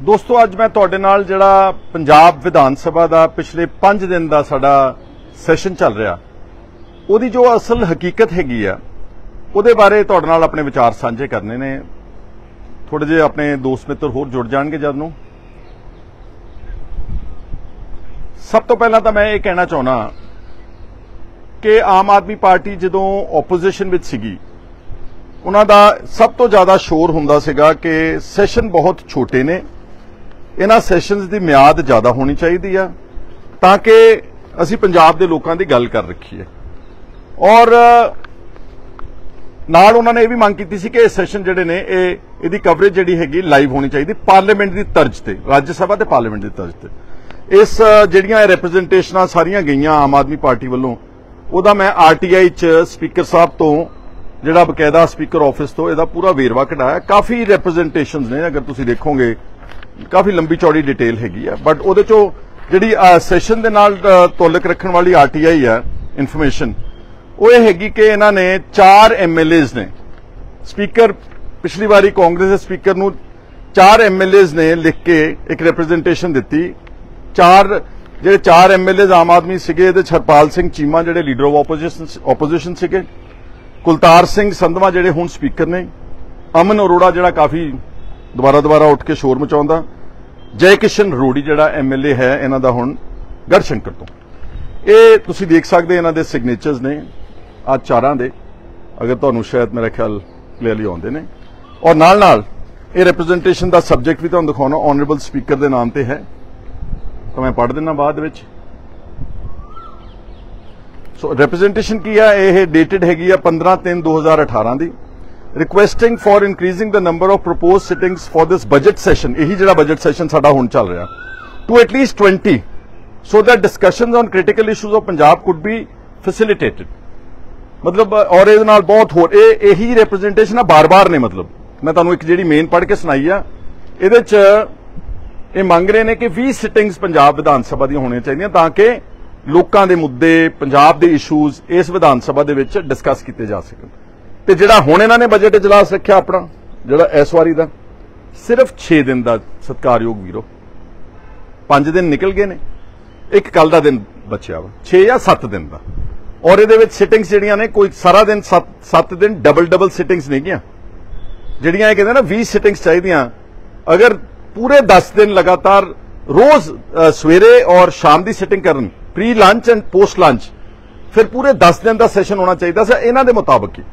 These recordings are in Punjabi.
ਦੋਸਤੋ, ਅੱਜ ਮੈਂ ਤੁਹਾਡੇ ਨਾਲ ਜਿਹੜਾ ਪੰਜਾਬ ਵਿਧਾਨ ਸਭਾ ਦਾ ਪਿਛਲੇ 5 ਦਿਨ ਦਾ ਸਾਡਾ ਸੈਸ਼ਨ ਚੱਲ ਰਿਹਾ, ਉਹਦੀ ਜੋ ਅਸਲ ਹਕੀਕਤ ਹੈਗੀ ਆ, ਉਹਦੇ ਬਾਰੇ ਤੁਹਾਡੇ ਨਾਲ ਆਪਣੇ ਵਿਚਾਰ ਸਾਂਝੇ ਕਰਨੇ ਨੇ। ਥੋੜੇ ਜਿਹੇ ਆਪਣੇ ਦੋਸਤ ਮਿੱਤਰ ਹੋਰ ਜੁੜ ਜਾਣਗੇ ਜਦ ਨੂੰ। ਸਭ ਤੋਂ ਪਹਿਲਾਂ ਤਾਂ ਮੈਂ ਇਹ ਕਹਿਣਾ ਚਾਹੁੰਦਾ ਕਿ ਆਮ ਆਦਮੀ ਪਾਰਟੀ ਜਦੋਂ ਆਪੋਜੀਸ਼ਨ ਵਿੱਚ ਸੀਗੀ, ਉਹਨਾਂ ਦਾ ਸਭ ਤੋਂ ਜ਼ਿਆਦਾ ਸ਼ੋਰ ਹੁੰਦਾ ਸੀਗਾ ਕਿ ਸੈਸ਼ਨ ਬਹੁਤ ਛੋਟੇ ਨੇ। ਇਹਨਾਂ ਸੈਸ਼ਨਸ ਦੀ ਮਿਆਦ ਜ਼ਿਆਦਾ ਹੋਣੀ ਚਾਹੀਦੀ ਆ, ਤਾਂ ਕਿ ਅਸੀਂ ਪੰਜਾਬ ਦੇ ਲੋਕਾਂ ਦੀ ਗੱਲ ਕਰ ਰੱਖੀਏ। ਔਰ ਨਾਲ ਉਹਨਾਂ ਨੇ ਇਹ ਵੀ ਮੰਗ ਕੀਤੀ ਸੀ ਕਿ ਇਹ ਸੈਸ਼ਨ ਜਿਹੜੇ ਨੇ, ਇਹ ਇਹਦੀ ਕਵਰੇਜ ਜਿਹੜੀ ਹੈਗੀ ਲਾਈਵ ਹੋਣੀ ਚਾਹੀਦੀ ਪਾਰਲੀਮੈਂਟ ਦੀ ਤਰਜ਼ ਤੇ, ਰਾਜ ਸਭਾ ਤੇ ਪਾਰਲੀਮੈਂਟ ਦੀ ਤਰਜ਼ ਤੇ। ਇਸ ਜਿਹੜੀਆਂ ਰਿਪਰੈਜ਼ੈਂਟੇਸ਼ਨਾਂ ਸਾਰੀਆਂ ਗਈਆਂ ਆਮ ਆਦਮੀ ਪਾਰਟੀ ਵੱਲੋਂ, ਉਹਦਾ ਮੈਂ ਆਰਟੀਆਈ ਚ ਸਪੀਕਰ ਸਾਹਿਬ ਤੋਂ, ਜਿਹੜਾ ਬਕਾਇਦਾ ਸਪੀਕਰ ਆਫਿਸ ਤੋਂ ਇਹਦਾ ਪੂਰਾ ਵੇਰਵਾ ਕਢਾਇਆ। ਕਾਫੀ ਰਿਪਰੈਜ਼ੈਂਟੇਸ਼ਨਸ ਨੇ, ਅਗਰ ਤੁਸੀਂ ਦੇਖੋਗੇ ਕਾਫੀ ਲੰਬੀ ਚੌੜੀ ਡਿਟੇਲ ਹੈਗੀ ਆ ਬਟ ਉਹਦੇ ਚੋਂ ਜਿਹੜੀ ਸੈਸ਼ਨ ਦੇ ਨਾਲ ਤੁਲਕ ਰੱਖਣ ਵਾਲੀ ਆਰਟੀਆਈ ਆ ਇਨਫੋਰਮੇਸ਼ਨ ਉਹ ਇਹ ਹੈਗੀ ਕਿ ਇਹਨਾਂ ਨੇ 4 ਐਮਐਲਏਜ਼ ਨੇ। ਸਪੀਕਰ ਪਿਛਲੀ ਵਾਰੀ ਕਾਂਗਰਸ ਦੇ ਸਪੀਕਰ ਨੂੰ 4 ਐਮਐਲਏਜ਼ ਨੇ ਲਿਖ ਕੇ ਇੱਕ ਰਿਪਰੈਜ਼ੈਂਟੇਸ਼ਨ ਦਿੱਤੀ। ਚਾਰ, ਜਿਹੜੇ 4 ਐਮਐਲਏਜ਼ ਆਮ ਆਦਮੀ ਸੀਗੇ, ਇਹਦੇ ਹਰਪਾਲ ਸਿੰਘ ਚੀਮਾ ਜਿਹੜੇ ਲੀਡਰ ਆਫ ਆਪੋਜੀਸ਼ਨ ਆਪੋਜੀਸ਼ਨ ਸੀਗੇ। ਕੁਲਤਾਰ ਸਿੰਘ ਸੰਧਵਾ ਜਿਹੜੇ ਹੁਣ ਸਪੀਕਰ ਨੇ। ਅਮਨ ਅਰੋੜਾ ਜਿਹੜਾ ਕਾਫੀ ਦੁਬਾਰਾ ਦੁਬਾਰਾ ਉੱਠ ਕੇ ਸ਼ੋਰ ਮਚਾਉਂਦਾ। ਜੈ ਕਿਸ਼ਨ ਰੋੜੀ ਜਿਹੜਾ ਐਮਐਲਏ ਹੈ, ਇਹਨਾਂ ਦਾ ਹੁਣ ਗੜਸ਼ੰਕਰ ਤੋਂ। ਇਹ ਤੁਸੀਂ ਦੇਖ ਸਕਦੇ ਇਹਨਾਂ ਦੇ ਸਿਗਨੇਚਰਸ ਨੇ ਆ ਚਾਰਾਂ ਦੇ। ਅਗਰ ਤੁਹਾਨੂੰ ਸ਼ਾਇਦ ਮੇਰਾ ਖਿਆਲ ਕਲੀਅਰਲੀ ਆਉਂਦੇ ਨੇ। ਔਰ ਨਾਲ ਨਾਲ ਇਹ ਰਿਪਰੈਜ਼ੈਂਟੇਸ਼ਨ ਦਾ ਸਬਜੈਕਟ ਵੀ ਤੁਹਾਨੂੰ ਦਿਖਾਉਣਾ ਆਨਰੇਬਲ ਸਪੀਕਰ ਦੇ ਨਾਮ ਤੇ ਹੈ। ਤਾਂ ਮੈਂ ਪੜ੍ਹ ਦਿੰਦਾ ਬਾਅਦ ਵਿੱਚ। ਸੋ ਰਿਪਰੈਜ਼ੈਂਟੇਸ਼ਨ ਕੀ ਆ? ਇਹ ਡੇਟਡ ਹੈਗੀ ਆ 15/3/2018 ਦੀ। Requesting for increasing the number of proposed sittings for this budget session ਇਹੀ ਜਿਹੜਾ ਬਜਟ ਸੈਸ਼ਨ ਸਾਡਾ ਹੁਣ ਚੱਲ ਰਿਹਾ to at least 20 so that discussions on critical issues of Punjab could be facilitated. ਮਤਲਬ ਔਰ ਇਹਦੇ ਨਾਲ ਬਹੁਤ ਹੋਰ ਇਹ ਇਹੀ ਰਿਪਰੈਜ਼ੈਂਟੇਸ਼ਨ ਆ ਬਾਰ-ਬਾਰ ਨੇ ਮਤਲਬ ਮੈਂ ਤੁਹਾਨੂੰ ਇੱਕ ਜਿਹੜੀ ਮੇਨ ਪੜ੍ਹ ਕੇ ਸੁਣਾਈ ਆ ਇਹਦੇ ਚ ਇਹ ਮੰਗ ਰਹੇ ਨੇ ਕਿ 20 ਸਿਟਿੰਗਸ ਪੰਜਾਬ ਵਿਧਾਨ ਸਭਾ ਦੀਆਂ ਹੋਣੀਆਂ ਚਾਹੀਦੀਆਂ ਤਾਂ ਕਿ ਲੋਕਾਂ ਦੇ ਮੁੱਦੇ ਪੰਜਾਬ ਦੇ ਇਸ਼ੂਜ਼ ਇਸ ਵਿਧਾਨ ਸਭਾ ਦੇ ਵਿੱਚ ਡਿਸਕਸ ਕੀਤੇ ਜਾ ਸਕਣ ਤੇ ਜਿਹੜਾ ਹੁਣ ਇਹਨਾਂ ਨੇ ਬਜਟ ਇਜਲਾਸ ਰੱਖਿਆ ਆਪਣਾ, ਜਿਹੜਾ ਇਸ ਵਾਰੀ ਦਾ, ਸਿਰਫ 6 ਦਿਨ ਦਾ ਸਤਕਾਰਯੋਗ ਵੀਰੋ। 5 ਦਿਨ ਨਿਕਲ ਗਏ ਨੇ, ਇੱਕ ਕੱਲ ਦਾ ਦਿਨ ਬਚਿਆ ਵਾ 6 ਜਾਂ 7 ਦਿਨ ਦਾ। ਔਰ ਇਹਦੇ ਵਿੱਚ ਸਿਟਿੰਗਸ ਜਿਹੜੀਆਂ ਨੇ, ਕੋਈ ਸਾਰਾ ਦਿਨ 7 ਦਿਨ ਡਬਲ ਡਬਲ ਸਿਟਿੰਗਸ ਨੇਗੀਆਂ ਜਿਹੜੀਆਂ ਇਹ ਕਹਿੰਦੇ ਨਾ 20 ਸਿਟਿੰਗਸ ਚਾਹੀਦੀਆਂ। ਅਗਰ ਪੂਰੇ 10 ਦਿਨ ਲਗਾਤਾਰ ਰੋਜ਼ ਸਵੇਰੇ ਔਰ ਸ਼ਾਮ ਦੀ ਸਿਟਿੰਗ ਕਰਨ pre lunch and post lunch ਫਿਰ ਪੂਰੇ 10 ਦਿਨ ਦਾ ਸੈਸ਼ਨ ਹੋਣਾ ਚਾਹੀਦਾ ਸੀ, ਇਹਨਾਂ ਦੇ ਮੁਤਾਬਕ ਹੀ।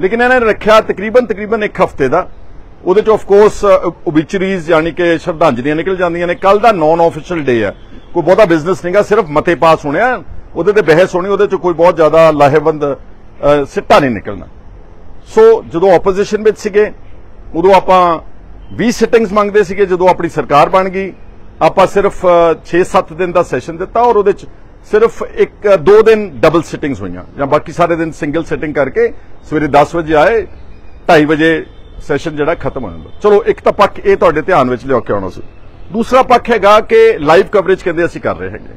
ਲੇਕਿਨ ਇਹਨਾਂ ਨੇ ਰੱਖਿਆ ਤਕਰੀਬਨ ਤਕਰੀਬਨ ਇੱਕ ਹਫ਼ਤੇ ਦਾ। ਉਹਦੇ ਚ ਆਫ ਕੋਰਸ ਓਬਿਚਰੀਜ਼ ਯਾਨੀ ਕਿ ਸ਼ਰਧਾਂਜਲੀਆਂ ਨਿਕਲ ਜਾਂਦੀਆਂ ਨੇ। ਕੱਲ ਦਾ ਨਾਨ ਆਫੀਸ਼ੀਅਲ ਡੇ ਆ ਕੋਈ ਬਹੁਤਾ ਬਿਜ਼ਨਸ ਨਹੀਂਗਾ ਸਿਰਫ ਮਤੇ ਪਾਸ ਹੋਣੇ ਆ। ਉਹਦੇ ਤੇ ਬਹਿਸ ਹੋਣੀ, ਉਹਦੇ ਚ ਕੋਈ ਬਹੁਤ ਜ਼ਿਆਦਾ ਲਾਹੇਵੰਦ ਸਿੱਟਾ ਨਹੀਂ ਨਿਕਲਣਾ। ਸੋ ਜਦੋਂ ਆਪੋਜੀਸ਼ਨ ਵਿੱਚ ਸੀਗੇ, ਉਦੋਂ ਆਪਾਂ 20 ਸਿਟਿੰਗਸ ਮੰਗਦੇ ਸੀਗੇ, ਜਦੋਂ ਆਪਣੀ ਸਰਕਾਰ ਬਣ ਗਈ, ਆਪਾਂ ਸਿਰਫ 6-7 ਦਿਨ ਦਾ ਸੈਸ਼ਨ ਦਿੱਤਾ ਔਰ ਉਹਦੇ ਚ ਸਿਰਫ ਇੱਕ, ਦੋ ਦਿਨ ਡਬਲ ਸਿਟਿੰਗਸ ਹੋਈਆਂ। ਜਾਂ ਬਾਕੀ ਸਾਰੇ ਦਿਨ ਸਿੰਗਲ ਸਿਟਿੰਗ ਕਰਕੇ ਸਵੇਰੇ 10 ਵਜੇ ਆਏ 2:30 ਵਜੇ ਸੈਸ਼ਨ ਜਿਹੜਾ ਖਤਮ ਹੋ ਜਾਂਦਾ। ਚਲੋ, ਇੱਕ ਤਾਂ ਪੱਖ ਇਹ ਤੁਹਾਡੇ ਧਿਆਨ ਵਿੱਚ ਲਿਆ ਕੇ ਆਉਣਾ ਸੀ। ਦੂਸਰਾ ਪੱਖ ਹੈਗਾ ਕਿ ਲਾਈਵ ਕਵਰੇਜ ਕਹਿੰਦੇ ਅਸੀਂ ਕਰ ਰਹੇ ਹੈਗੇ।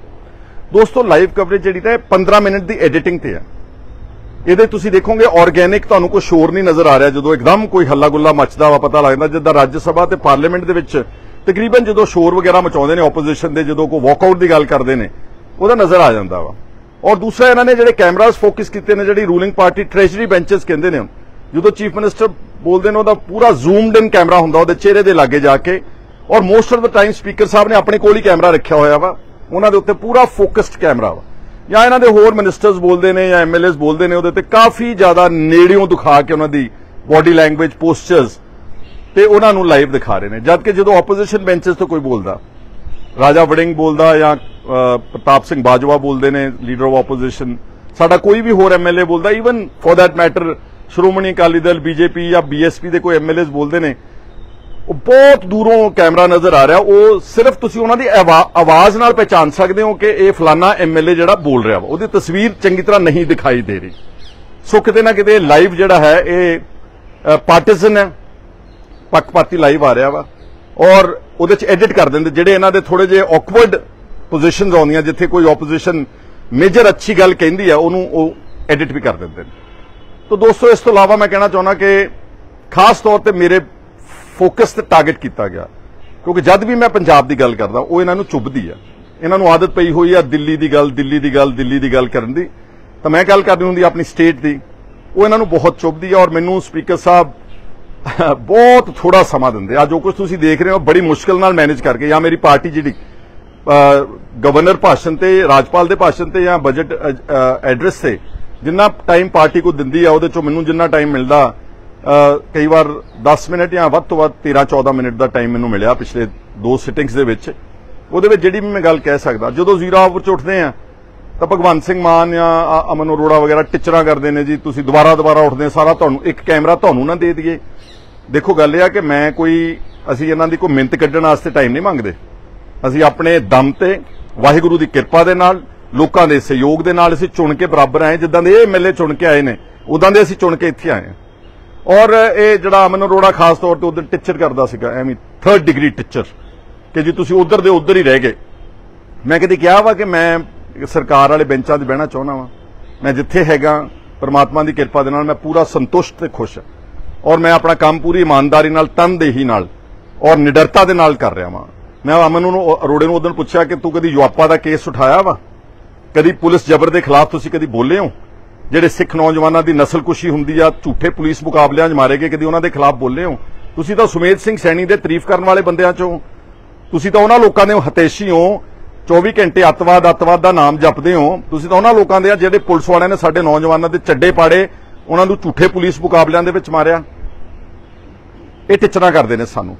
ਦੋਸਤੋ ਲਾਈਵ ਕਵਰੇਜ ਜਿਹੜੀ ਤਾਂ 15 ਮਿੰਟ ਦੀ ਐਡੀਟਿੰਗ ਤੇ ਆ ਇਹਦੇ ਤੁਸੀਂ ਦੇਖੋਗੇ ਆਰਗੇਨਿਕ ਤੁਹਾਨੂੰ ਕੋਈ ਸ਼ੋਰ ਨਹੀਂ ਨਜ਼ਰ ਆ ਰਿਹਾ। ਜਦੋਂ ਇੱਕਦਮ ਕੋਈ ਹੱਲਾ ਗੁੱਲਾ ਮੱਚਦਾ ਵਾ, ਪਤਾ ਲੱਗਦਾ ਜਿੱਦਾਂ ਰਾਜ ਸਭਾ ਤੇ ਪਾਰਲੀਮੈਂਟ ਦੇ ਵਿੱਚ ਤਕਰੀਬਨ ਜਦੋਂ ਸ਼ੋਰ ਵਗੈਰਾ ਮਚਾਉਂਦੇ ਨੇ ਆਪੋਜੀਸ਼ਨ ਦੇ ਜਦੋਂ ਕੋਈ ਵਾਕਆਊਟ ਦੀ ਗੱਲ ਕਰਦੇ ਨੇ ਉਹਦਾ ਨਜ਼ਰ ਆ ਜਾਂਦਾ ਵਾ। ਔਰ ਦੂਸਰਾ ਇਹਨਾਂ ਨੇ ਜਿਹੜੇ ਕੈਮਰਾਸ ਫੋਕਸ ਕੀਤੇ ਨੇ, ਜਿਹੜੀ ਰੂਲਿੰਗ ਪਾਰਟੀ ਟ੍ਰੈਜਰੀ ਬੈਂਚਸ ਕਹਿੰਦੇ ਨੇ, ਜਦੋਂ ਚੀਫ ਮਿਨਿਸਟਰ ਬੋਲਦੇ ਨੇ, ਉਹਦਾ ਪੂਰਾ ਜ਼ੂਮਡ ਇਨ ਕੈਮਰਾ ਹੁੰਦਾ, ਉਹਦੇ ਚਿਹਰੇ ਦੇ ਲਾਗੇ ਜਾ ਕੇ। ਔਰ most of the time speaker ਸਾਹਿਬ ਨੇ ਆਪਣੇ ਕੋਲ ਹੀ ਕੈਮਰਾ ਰੱਖਿਆ ਹੋਇਆ ਵਾ। ਉਹਨਾਂ ਦੇ ਉੱਤੇ ਪੂਰਾ ਫੋਕਸਡ ਕੈਮਰਾ ਵਾ। ਜਾਂ ਇਹਨਾਂ ਦੇ ਹੋਰ ਮਿਨਿਸਟਰਸ ਬੋਲਦੇ ਨੇ, ਜਾਂ ਐਮਐਲਏਸ ਬੋਲਦੇ ਨੇ, ਉਹਦੇ ਤੇ ਕਾਫੀ ਜ਼ਿਆਦਾ ਨੇੜਿਓਂ ਦਿਖਾ ਕੇ ਉਹਨਾਂ ਦੀ ਬਾਡੀ ਲੈਂਗੁਏਜ ਪੋਸਚਰਸ ਤੇ ਉਹਨਾਂ ਨੂੰ ਲਾਈਵ ਦਿਖਾ ਰਹੇ ਨੇ। ਜਦ ਕਿ ਜਦੋਂ ਆਪੋਜੀਸ਼ਨ ਬੈਂਚਸ ਤੋਂ ਕੋਈ ਬੋਲਦਾ, ਰਾਜਾ ਵੜਿੰਗ ਬੋਲਦਾ ਜਾਂ ਪ੍ਰਤਾਪ ਸਿੰਘ ਬਾਜਵਾ ਬੋਲਦੇ ਨੇ ਲੀਡਰ ਆਫ ਆਪੋਜੀਸ਼ਨ ਸਾਡਾ ਕੋਈ ਵੀ ਹੋਰ ਐਮਐਲਏ ਬੋਲਦਾ even for that matter Shiromani Akali Dal BJP ਜਾਂ ਬੀਐਸਪੀ ਦੇ ਕੋਈ ਐਮਐਲਏਸ ਬੋਲਦੇ ਨੇ, ਉਹ ਬਹੁਤ ਦੂਰੋਂ ਕੈਮਰਾ ਨਜ਼ਰ ਆ ਰਿਹਾ, ਉਹ ਸਿਰਫ ਤੁਸੀਂ ਉਹਨਾਂ ਦੀ ਆਵਾਜ਼ ਨਾਲ ਪਛਾਣ ਸਕਦੇ ਹੋ ਕਿ ਇਹ ਫਲਾਨਾ ਐਮਐਲਏ ਜਿਹੜਾ ਬੋਲ ਰਿਹਾ ਵਾ। ਉਹਦੀ ਤਸਵੀਰ ਚੰਗੀ ਤਰ੍ਹਾਂ ਨਹੀਂ ਦਿਖਾਈ ਦੇ ਰਹੀ। ਸੋ ਕਿਤੇ ਨਾ ਕਿਤੇ ਲਾਈਵ ਜਿਹੜਾ ਹੈ, ਇਹ ਪਾਰਟੀਸਨ ਹੈ। ਪੱਕਪਾਤੀ ਲਾਈਵ ਆ ਰਿਹਾ ਵਾ। ਔਰ ਉਹਦੇ ਚ ਐਡਿਟ ਕਰ ਦਿੰਦੇ, ਜਿਹੜੇ ਇਹਨਾਂ ਦੇ ਥੋੜੇ ਜੇ ਔਕਵਰਡ ਪੋਜੀਸ਼ਨਸ ਆਉਂਦੀਆਂ ਜਿੱਥੇ ਕੋਈ ਆਪੋਜੀਸ਼ਨ ਮੇਜਰ ਅੱਛੀ ਗੱਲ ਕਹਿੰਦੀ ਆ, ਉਹਨੂੰ ਉਹ ਐਡਿਟ ਵੀ ਕਰ ਦਿੰਦੇ ਨੇ। ਤਾਂ ਦੋਸਤੋ, ਇਸ ਤੋਂ ਇਲਾਵਾ ਮੈਂ ਕਹਿਣਾ ਚਾਹੁੰਦਾ ਕਿ ਖਾਸ ਤੌਰ ਤੇ ਮੇਰੇ ਫੋਕਸ ਤੇ ਟਾਰਗੇਟ ਕੀਤਾ ਗਿਆ। ਕਿਉਂਕਿ ਜਦ ਵੀ ਮੈਂ ਪੰਜਾਬ ਦੀ ਗੱਲ ਕਰਦਾ, ਉਹ ਇਹਨਾਂ ਨੂੰ ਚੁੱਭਦੀ ਆ। ਇਹਨਾਂ ਨੂੰ ਆਦਤ ਪਈ ਹੋਈ ਆ ਦਿੱਲੀ ਦੀ ਗੱਲ, ਦਿੱਲੀ ਦੀ ਗੱਲ, ਦਿੱਲੀ ਦੀ ਗੱਲ ਕਰਨ ਦੀ। ਤਾਂ ਮੈਂ ਗੱਲ ਕਰਨੀ ਹੁੰਦੀ ਆਪਣੀ ਸਟੇਟ ਦੀ। ਉਹ ਇਹਨਾਂ ਨੂੰ ਬਹੁਤ ਚੁੱਭਦੀ ਆ ਔਰ ਮੈਨੂੰ ਸਪੀਕਰ ਸਾਹਿਬ ਬਹੁਤ ਥੋੜਾ ਸਮਾਂ ਦਿੰਦੇ ਆ। ਜੋ ਕੁਝ ਤੁਸੀਂ ਦੇਖ ਰਹੇ ਹੋ, ਬੜੀ ਮੁਸ਼ਕਲ ਨਾਲ ਮੈਨੇਜ ਕਰਕੇ, ਜਾਂ ਮੇਰੀ ਪਾਰਟੀ ਜਿਹੜੀ ਅ, ਗਵਰਨਰ ਭਾਸ਼ਣ ਤੇ ਰਾਜਪਾਲ ਦੇ ਭਾਸ਼ਣ ਤੇ ਜਾਂ ਬਜਟ ਐਡਰੈਸ ਤੇ ਜਿੰਨਾ ਟਾਈਮ ਪਾਰਟੀ ਕੋ ਦਿੰਦੀ ਆ ਉਹਦੇ ਚੋਂ ਮੈਨੂੰ ਜਿੰਨਾ ਟਾਈਮ ਮਿਲਦਾ ਕਈ ਵਾਰ 10 ਮਿੰਟ ਜਾਂ ਵੱਧ ਤੋਂ ਵੱਧ 13 14 ਮਿੰਟ ਦਾ ਟਾਈਮ ਮੈਨੂੰ ਮਿਲਿਆ ਪਿਛਲੇ ਦੋ ਸਿਟਿੰਗਸ ਦੇ ਵਿੱਚ। ਉਹਦੇ ਵਿੱਚ ਜਿਹੜੀ ਵੀ ਮੈਂ ਗੱਲ ਕਹਿ ਸਕਦਾ ਜਦੋਂ ਜ਼ੀਰੋ ਆਵਰ ਚ ਉੱਠਦੇ ਆ ਤਾਂ ਭਗਵੰਤ ਸਿੰਘ ਮਾਨ ਜਾਂ ਅਮਨ ਅਰੋੜਾ ਵਗੈਰਾ ਟਿਚਰਾਂ ਕਰਦੇ ਨੇ ਜੀ ਤੁਸੀਂ ਦੁਬਾਰਾ ਦੁਬਾਰਾ ਉੱਠਦੇ ਸਾਰਾ ਤੁਹਾਨੂੰ ਇੱਕ ਕੈਮਰਾ ਤੁਹਾਨੂੰ ਨਾ ਦੇ ਦਈਏ। ਦੇਖੋ ਗੱਲ ਇਹ ਆ ਕਿ ਮੈਂ ਕੋਈ ਅਸੀਂ ਇਹਨਾਂ ਦੀ ਕੋਈ ਮਿੰਤ ਕੱਢਣ ਵਾਸਤੇ ਟਾਈਮ ਨਹੀਂ ਮੰਗਦੇ। ਅਸੀਂ ਆਪਣੇ ਦਮ ਤੇ ਵਾਹਿਗੁਰੂ ਦੀ ਕਿਰਪਾ ਦੇ ਨਾਲ, ਲੋਕਾਂ ਦੇ ਸਹਿਯੋਗ ਦੇ ਨਾਲ ਅਸੀਂ ਚੁਣ ਕੇ ਬਰਾਬਰ ਆਏ ਜਿੱਦਾਂ ਦੇ ਇਹ ਐਮਐਲਏ ਚੁਣ ਕੇ ਆਏ ਨੇ, ਉਦਾਂ ਦੇ ਅਸੀਂ ਚੁਣ ਕੇ ਇੱਥੇ ਆਏ ਹਾਂ। ਔਰ ਇਹ ਜਿਹੜਾ ਅਮਨ ਅਰੋੜਾ ਖਾਸ ਤੌਰ ਤੇ ਉਧਰ ਟੀਚਰ ਕਰਦਾ ਸੀਗਾ, ਐਵੇਂ 3rd ਡਿਗਰੀ ਟੀਚਰ, ਕਿ ਜੀ ਤੁਸੀਂ ਉਧਰ ਦੇ ਉਧਰ ਹੀ ਰਹਿ ਗਏ। ਮੈਂ ਕਦੇ ਕਿਹਾ ਵਾ ਕਿ ਮੈਂ ਸਰਕਾਰ ਵਾਲੇ ਬੈਂਚਾਂ 'ਤੇ ਬਹਿਣਾ ਚਾਹੁੰਦਾ ਵਾਂ। ਮੈਂ ਜਿੱਥੇ ਹੈਗਾ, ਪਰਮਾਤਮਾ ਦੀ ਕਿਰਪਾ ਦੇ ਨਾਲ ਮੈਂ ਪੂਰਾ ਸੰਤੁਸ਼ਟ ਤੇ ਖੁਸ਼ ਹਾਂ। ਔਰ ਮੈਂ ਆਪਣਾ ਕੰਮ ਪੂਰੀ ਇਮਾਨਦਾਰੀ ਨਾਲ, ਤਨਦੇਹੀ ਨਾਲ ਔਰ ਨਿਡਰਤਾ ਦੇ ਨਾਲ ਕਰ ਰਿਹਾ ਵਾਂ। ਮੈਂ ਅਮਨ ਨੂੰ, ਅਰੋੜੇ ਨੂੰ ਉਦੋਂ ਪੁੱਛਿਆ ਕਿ ਤੂੰ ਕਦੀ ਯੁਆਪਾ ਦਾ ਕੇਸ ਉਠਾਇਆ ਵਾ? ਕਦੀ ਪੁਲਿਸ ਜ਼ਬਰ ਦੇ ਖਿਲਾਫ ਤੁਸੀਂ ਕਦੀ ਬੋਲੇ ਹੋ? ਜਿਹੜੇ ਸਿੱਖ ਨੌਜਵਾਨਾਂ ਦੀ ਨਸਲਕੁਸ਼ੀ ਹੁੰਦੀ ਆ, ਝੂਠੇ ਪੁਲਿਸ ਮੁਕਾਬਲਿਆਂ 'ਚ ਮਾਰੇ ਗਏ, ਕਦੀ ਉਹਨਾਂ ਦੇ ਖਿਲਾਫ ਬੋਲੇ ਹੋ? ਤੁਸੀਂ ਤਾਂ ਸੁਮੇਧ ਸਿੰਘ ਸੈਣੀ ਦੇ ਤਾਰੀਫ ਕਰਨ ਵਾਲੇ ਬੰਦਿਆਂ 'ਚੋਂ ਤੁਸੀਂ ਤਾਂ ਉਹਨਾਂ ਲੋਕਾਂ ਦੇ ਹਤੇਸ਼ੀ ਹੋ 24 ਘੰਟੇ ਅੱਤਵਾਦ ਅੱਤਵਾਦ ਦਾ ਨਾਮ ਜਪਦੇ ਹੋ। ਤੁਸੀਂ ਤਾਂ ਉਹਨਾਂ ਲੋਕਾਂ ਦੇ ਜਿਹੜੇ ਪੁਲਿਸ ਵਾਲਿਆਂ ਨੇ ਸਾਡੇ ਨੌਜਵਾਨਾਂ ਦੇ ਚੱਡੇ ਪਾੜੇ, ਉਹਨਾਂ ਨੂੰ ਝੂਠੇ ਪੁਲਿਸ ਮੁਕਾਬਲਿਆਂ ਦੇ ਵਿੱਚ ਮਾਰਿਆ। ਇਹ ਟਿਚਰਾਂ ਕਰਦੇ ਨੇ ਸਾਨੂੰ।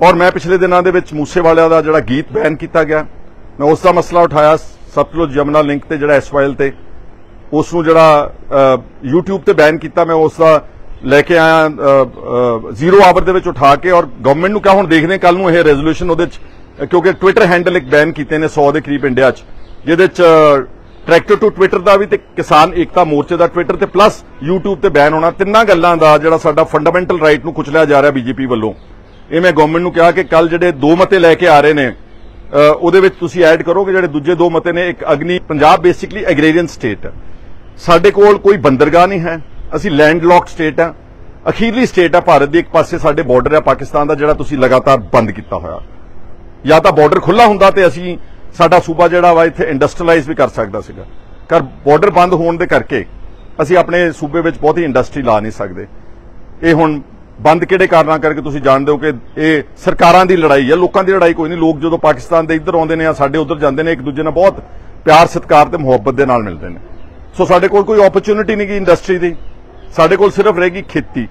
ਔਰ ਮੈਂ ਪਿਛਲੇ ਦਿਨਾਂ ਦੇ ਵਿੱਚ ਮੂਸੇ ਵਾਲਿਆਂ ਦਾ ਜਿਹੜਾ ਗੀਤ ਬੈਨ ਕੀਤਾ ਗਿਆ ਮੈਂ ਉਸ ਦਾ ਮਸਲਾ ਉਠਾਇਆ ਸਤਲੁਜ ਜਮਨਾ ਲਿੰਕ ਤੇ ਜਿਹੜਾ ਐਸਵਾਈਐਲ ਤੇ ਉਸ ਨੂੰ ਜਿਹੜਾ ਅ, YouTube ਤੇ ਬੈਨ ਕੀਤਾ ਮੈਂ ਉਸ ਦਾ ਲੈ ਕੇ ਆਇਆ ਜ਼ੀਰੋ ਆਵਰ ਦੇ ਵਿੱਚ ਉਠਾ ਕੇ ਔਰ ਗਵਰਨਮੈਂਟ ਨੂੰ ਕਿਹਾ ਹੁਣ ਦੇਖਦੇ ਕੱਲ ਨੂੰ ਇਹ ਰੈਜ਼ੋਲੂਸ਼ਨ ਉਹਦੇ ਚ ਕਿਉਂਕਿ ਟਵਿੱਟਰ ਹੈਂਡਲ ਇੱਕ ਬੈਨ ਕੀਤੇ ਨੇ 100 ਦੇ ਕਰੀਬ ਇੰਡੀਆ ਚ ਜਿਹਦੇ ਚ ਟਰੈਕਟਰ ਟੂ ਟਵਿੱਟਰ ਦਾ ਵੀ ਤੇ ਕਿਸਾਨ ਏਕਤਾ ਮੋਰਚੇ ਦਾ ਟਵਿੱਟਰ ਤੇ ਪਲੱਸ YouTube ਤੇ ਬੈਨ ਹੋਣਾ ਤਿੰਨਾਂ ਗੱਲਾਂ ਦਾ ਜਿਹੜਾ ਸਾਡਾ ਫੰਡਾਮੈਂਟਲ ਰਾਈਟ ਨੂੰ ਕੁਚਲਿਆ ਜਾ ਰਿਹਾ ਬੀਜੇਪੀ ਵੱਲੋਂ। ਇਹ ਮੈਂ ਗਵਰਨਮੈਂਟ ਨੂੰ ਕਿਹਾ ਕਿ ਕੱਲ ਜਿਹੜੇ ਦੋ ਮਤੇ ਲੈ ਕੇ ਆ ਰਹੇ ਨੇ ਉਹਦੇ ਵਿੱਚ ਤੁਸੀਂ ਐਡ ਕਰੋ ਕਿ ਜਿਹੜੇ ਦੂਜੇ ਦੋ ਮਤੇ ਨੇ, ਇੱਕ ਅਗਨੀ, ਪੰਜਾਬ ਬੇਸਿਕਲੀ ਐਗਰੀਰੀਅਨ ਸਟੇਟ ਹੈ। ਸਾਡੇ ਕੋਲ ਕੋਈ ਬੰਦਰਗਾਹ ਨਹੀਂ ਹੈ, ਅਸੀਂ ਲੈਂਡ ਸਟੇਟ ਆ ਅਖੀਰਲੀ ਸਟੇਟ ਆ ਭਾਰਤ ਦੀ, ਇੱਕ ਪਾਸੇ ਸਾਡੇ ਬਾਰਡਰ ਆ ਪਾਕਿਸਤਾਨ ਦਾ, ਜਿਹੜਾ ਤੁਸੀਂ ਲਗਾਤਾਰ ਬੰਦ ਕੀਤਾ ਹੋਇਆ। ਜਾਂ ਤਾਂ ਬਾਰਡਰ ਖੁੱਲਾ ਹੁੰਦਾ ਤੇ ਅਸੀਂ ਸਾਡਾ ਸੂਬਾ ਜਿਹੜਾ ਵਾ ਇੱਥੇ ਇੰਡਸਟਰੀਅਲਾਈਜ਼ ਵੀ ਕਰ ਸਕਦਾ ਸੀਗਾ। ਕਰ ਬਾਰਡਰ ਬੰਦ ਹੋਣ ਦੇ ਕਰਕੇ ਅਸੀਂ ਆਪਣੇ ਸੂਬੇ ਵਿੱਚ ਬਹੁਤੀ ਇੰਡਸਟਰੀ ਲਾ ਨਹੀਂ ਸਕਦੇ। ਇਹ ਹੁਣ ਬੰਦ ਕਿਹੜੇ ਕਾਰਨਾਂ ਕਰਕੇ ਤੁਸੀਂ ਜਾਣਦੇ ਹੋ ਕਿ ਇਹ ਸਰਕਾਰਾਂ ਦੀ ਲੜਾਈ ਹੈ, ਲੋਕਾਂ ਦੀ ਲੜਾਈ ਕੋਈ ਨਹੀਂ। ਲੋਕ ਜਦੋਂ ਪਾਕਿਸਤਾਨ ਦੇ ਇੱਧਰ ਆਉਂਦੇ ਨੇ ਆ ਸਾਡੇ ਉੱਧਰ ਜਾਂਦੇ ਨੇ, ਇੱਕ ਦੂਜੇ ਨਾਲ ਬਹੁਤ ਪਿਆਰ, ਸਤਿਕਾਰ ਤੇ ਮੁਹੱਬਤ ਦੇ ਨਾਲ ਮਿਲਦੇ ਨੇ। ਸੋ ਸਾਡੇ ਕੋਲ ਕੋਈ ਓਪਰਚ्युनिटी ਨਹੀਂ ਗਈ ਇੰਡਸਟਰੀ ਦੀ। ਸਾਡੇ ਕੋਲ ਸਿਰਫ ਰਹੇਗੀ ਖੇਤੀ।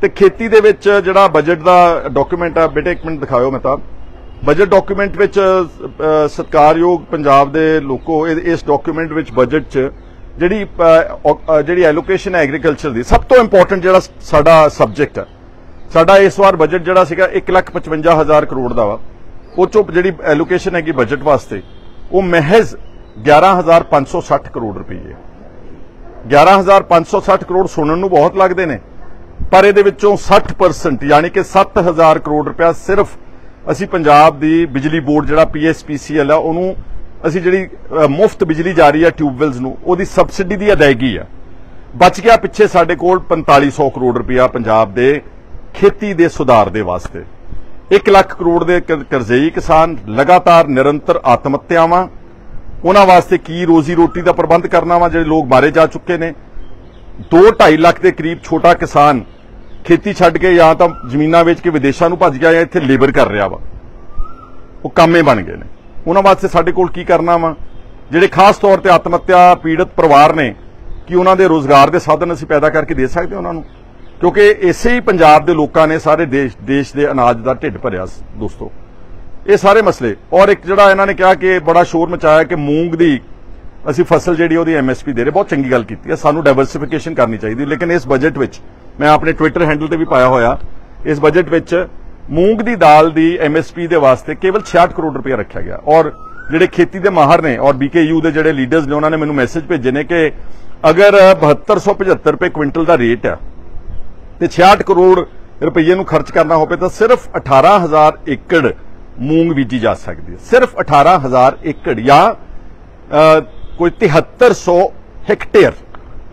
ਤੇ ਖੇਤੀ ਦੇ ਵਿੱਚ ਜਿਹੜਾ ਬਜਟ ਦਾ ਡਾਕੂਮੈਂਟ ਆ, ਬੇਟੇ ਇੱਕ ਮਿੰਟ ਦਿਖਾਓ ਤਾਂ। ਬਜਟ ਡਾਕੂਮੈਂਟ ਵਿੱਚ ਸਤਕਾਰਯੋਗ ਪੰਜਾਬ ਦੇ ਲੋਕੋ ਇਸ ਡਾਕੂਮੈਂਟ ਵਿੱਚ ਬਜਟ 'ਚ ਜਿਹੜੀ ਜਿਹੜੀ ਐਲੋਕੇਸ਼ਨ ਐਗਰੀਕਲਚਰ ਦੀ, ਸਭ ਤੋਂ ਇੰਪੋਰਟੈਂਟ ਜਿਹੜਾ ਸਾਡਾ ਸਬਜੈਕਟ ਹੈ। ਸਾਡਾ ਇਸ ਵਾਰ ਬਜਟ ਜਿਹੜਾ ਸੀਗਾ 155000 ਕਰੋੜ ਦਾ ਵਾ। ਉਹ ਚੋਂ ਜਿਹੜੀ ਐਲੋਕੇਸ਼ਨ ਹੈਗੀ ਬਜਟ ਵਾਸਤੇ, ਉਹ ਮਹਿਜ਼ 11560 ਕਰੋੜ ਰੁਪਏ ਹੈ 11560 ਕਰੋੜ ਸੁਣਨ ਨੂੰ ਬਹੁਤ ਲੱਗਦੇ ਨੇ, ਪਰ ਇਹਦੇ ਵਿੱਚੋਂ 60% ਯਾਨੀ ਕਿ 7000 ਕਰੋੜ ਰੁਪਇਆ ਸਿਰਫ ਅਸੀਂ ਪੰਜਾਬ ਦੀ ਬਿਜਲੀ ਬੋਰਡ ਜਿਹੜਾ ਪੀਐਸਪੀਸੀਐਲ ਆ, ਉਹਨੂੰ ਅਸੀਂ ਜਿਹੜੀ ਮੁਫਤ ਬਿਜਲੀ ਜਾ ਰਹੀ ਆ ਟਿਊਬਵੈਲਸ ਨੂੰ, ਉਹਦੀ ਸਬਸਿਡੀ ਦੀ ਅਦਾਇਗੀ ਆ। ਬਚ ਗਿਆ ਪਿੱਛੇ ਸਾਡੇ ਕੋਲ 4500 ਕਰੋੜ ਰੁਪਇਆ ਪੰਜਾਬ ਦੇ ਖੇਤੀ ਦੇ ਸੁਧਾਰ ਦੇ ਵਾਸਤੇ। 1 ਲੱਖ ਕਰੋੜ ਦੇ ਕਰ- ਕਰਜ਼ਈ ਕਿਸਾਨ ਲਗਾਤਾਰ ਨਿਰੰਤਰ ਆਤਮ ਹੱਤਿਆਵਾਂ ਉਹਨਾਂ ਵਾਸਤੇ ਕੀ ਰੋਜ਼ੀ ਰੋਟੀ ਦਾ ਪ੍ਰਬੰਧ ਕਰਨਾ ਵਾ, ਜਿਹੜੇ ਲੋਕ ਮਾਰੇ ਜਾ ਚੁੱਕੇ ਨੇ। 2.5 ਲੱਖ ਦੇ ਕਰੀਬ ਛੋਟਾ ਕਿਸਾਨ ਖੇਤੀ ਛੱਡ ਕੇ ਜਾਂ ਤਾਂ ਜ਼ਮੀਨਾਂ ਵੇਚ ਕੇ ਵਿਦੇਸ਼ਾਂ ਨੂੰ ਭੱਜ ਗਿਆ ਜਾਂ ਇੱਥੇ ਲੇਬਰ ਕਰ ਰਿਹਾ ਵਾ। ਉਹ ਕਾਮੇ ਬਣ ਗਏ ਨੇ। ਉਹਨਾਂ ਵਾਸਤੇ ਸਾਡੇ ਕੋਲ ਕੀ ਕਰਨਾ ਵਾ? ਜਿਹੜੇ ਖਾਸ ਤੌਰ ਤੇ ਆਤਮ ਹੱਤਿਆ ਪੀੜਤ ਪਰਿਵਾਰ ਨੇ, ਕਿ ਉਹਨਾਂ ਦੇ ਰੋਜ਼ਗਾਰ ਦੇ ਸਾਧਨ ਅਸੀਂ ਪੈਦਾ ਕਰਕੇ ਦੇ ਸਕਦੇ ਹਾਂ ਉਹਨਾਂ ਨੂੰ? ਕਿਉਂਕਿ ਇਸੇ ਹੀ ਪੰਜਾਬ ਦੇ ਲੋਕਾਂ ਨੇ ਸਾਰੇ ਦੇਸ਼ ਦੇਸ਼ ਦੇ ਅਨਾਜ ਦਾ ਢਿੱਡ ਭਰਿਆ ਦੋਸਤੋ। ਇਹ ਸਾਰੇ ਮਸਲੇ। ਔਰ ਇੱਕ ਜਿਹੜਾ ਇਹਨਾਂ ਨੇ ਕਿਹਾ ਕਿ ਬੜਾ ਸ਼ੋਰ ਮਚਾਇਆ ਕਿ ਮੂੰਗ ਦੀ ਅਸੀਂ ਫਸਲ ਜਿਹੜੀ ਉਹਦੀ ਐਮਐਸਪੀ ਦੇ ਰਹੇ। ਬਹੁਤ ਚੰਗੀ ਗੱਲ ਕੀਤੀ ਹੈ ਸਾਨੂੰ ਡਾਈਵਰਸਿਫਿਕੇਸ਼ਨ ਕਰਨੀ ਚਾਹੀਦੀ। ਲੇਕਿਨ ਇਸ ਬਜਟ ਵਿੱਚ ਮੈਂ ਆਪਣੇ ਟਵਿੱਟਰ ਹੈਂਡਲ ਤੇ ਵੀ ਪਾਇਆ ਹੋਇਆ। ਇਸ ਬਜਟ ਵਿੱਚ ਮੂੰਗ ਦੀ ਦਾਲ ਦੀ ਐਮਐਸਪੀ ਦੇ ਵਾਸਤੇ ਕੇਵਲ 66 ਕਰੋੜ ਰੁਪਏ ਰੱਖਿਆ ਗਿਆ। ਔਰ ਜਿਹੜੇ ਖੇਤੀ ਦੇ ਮਾਹਰ ਨੇ ਔਰ ਬੀਕੇਯੂ ਦੇ ਜਿਹੜੇ ਲੀਡਰਸ ਨੇ, ਉਹਨਾਂ ਨੇ ਮੈਨੂੰ ਮੈਸੇਜ ਭੇਜੇ ਨੇ ਕਿ ਅਗਰ 7275 ਰੁਪਏ ਕੁਇੰਟਲ ਦਾ ਰੇਟ ਹੈ ਤੇ 66 ਕਰੋੜ ਰੁਪਏ ਨੂੰ ਖਰਚ ਕਰਨਾ ਹੋਵੇ ਤਾਂ ਸਿਰਫ 18000 ਏਕੜ ਮੂੰਗ ਬੀਜੀ ਜਾ ਸਕਦੀ ਹੈ। ਸਿਰਫ 18000 ਏਕੜ ਜਾਂ ਅ, ਕੋਈ 7300 ਹੈਕਟੇਅਰ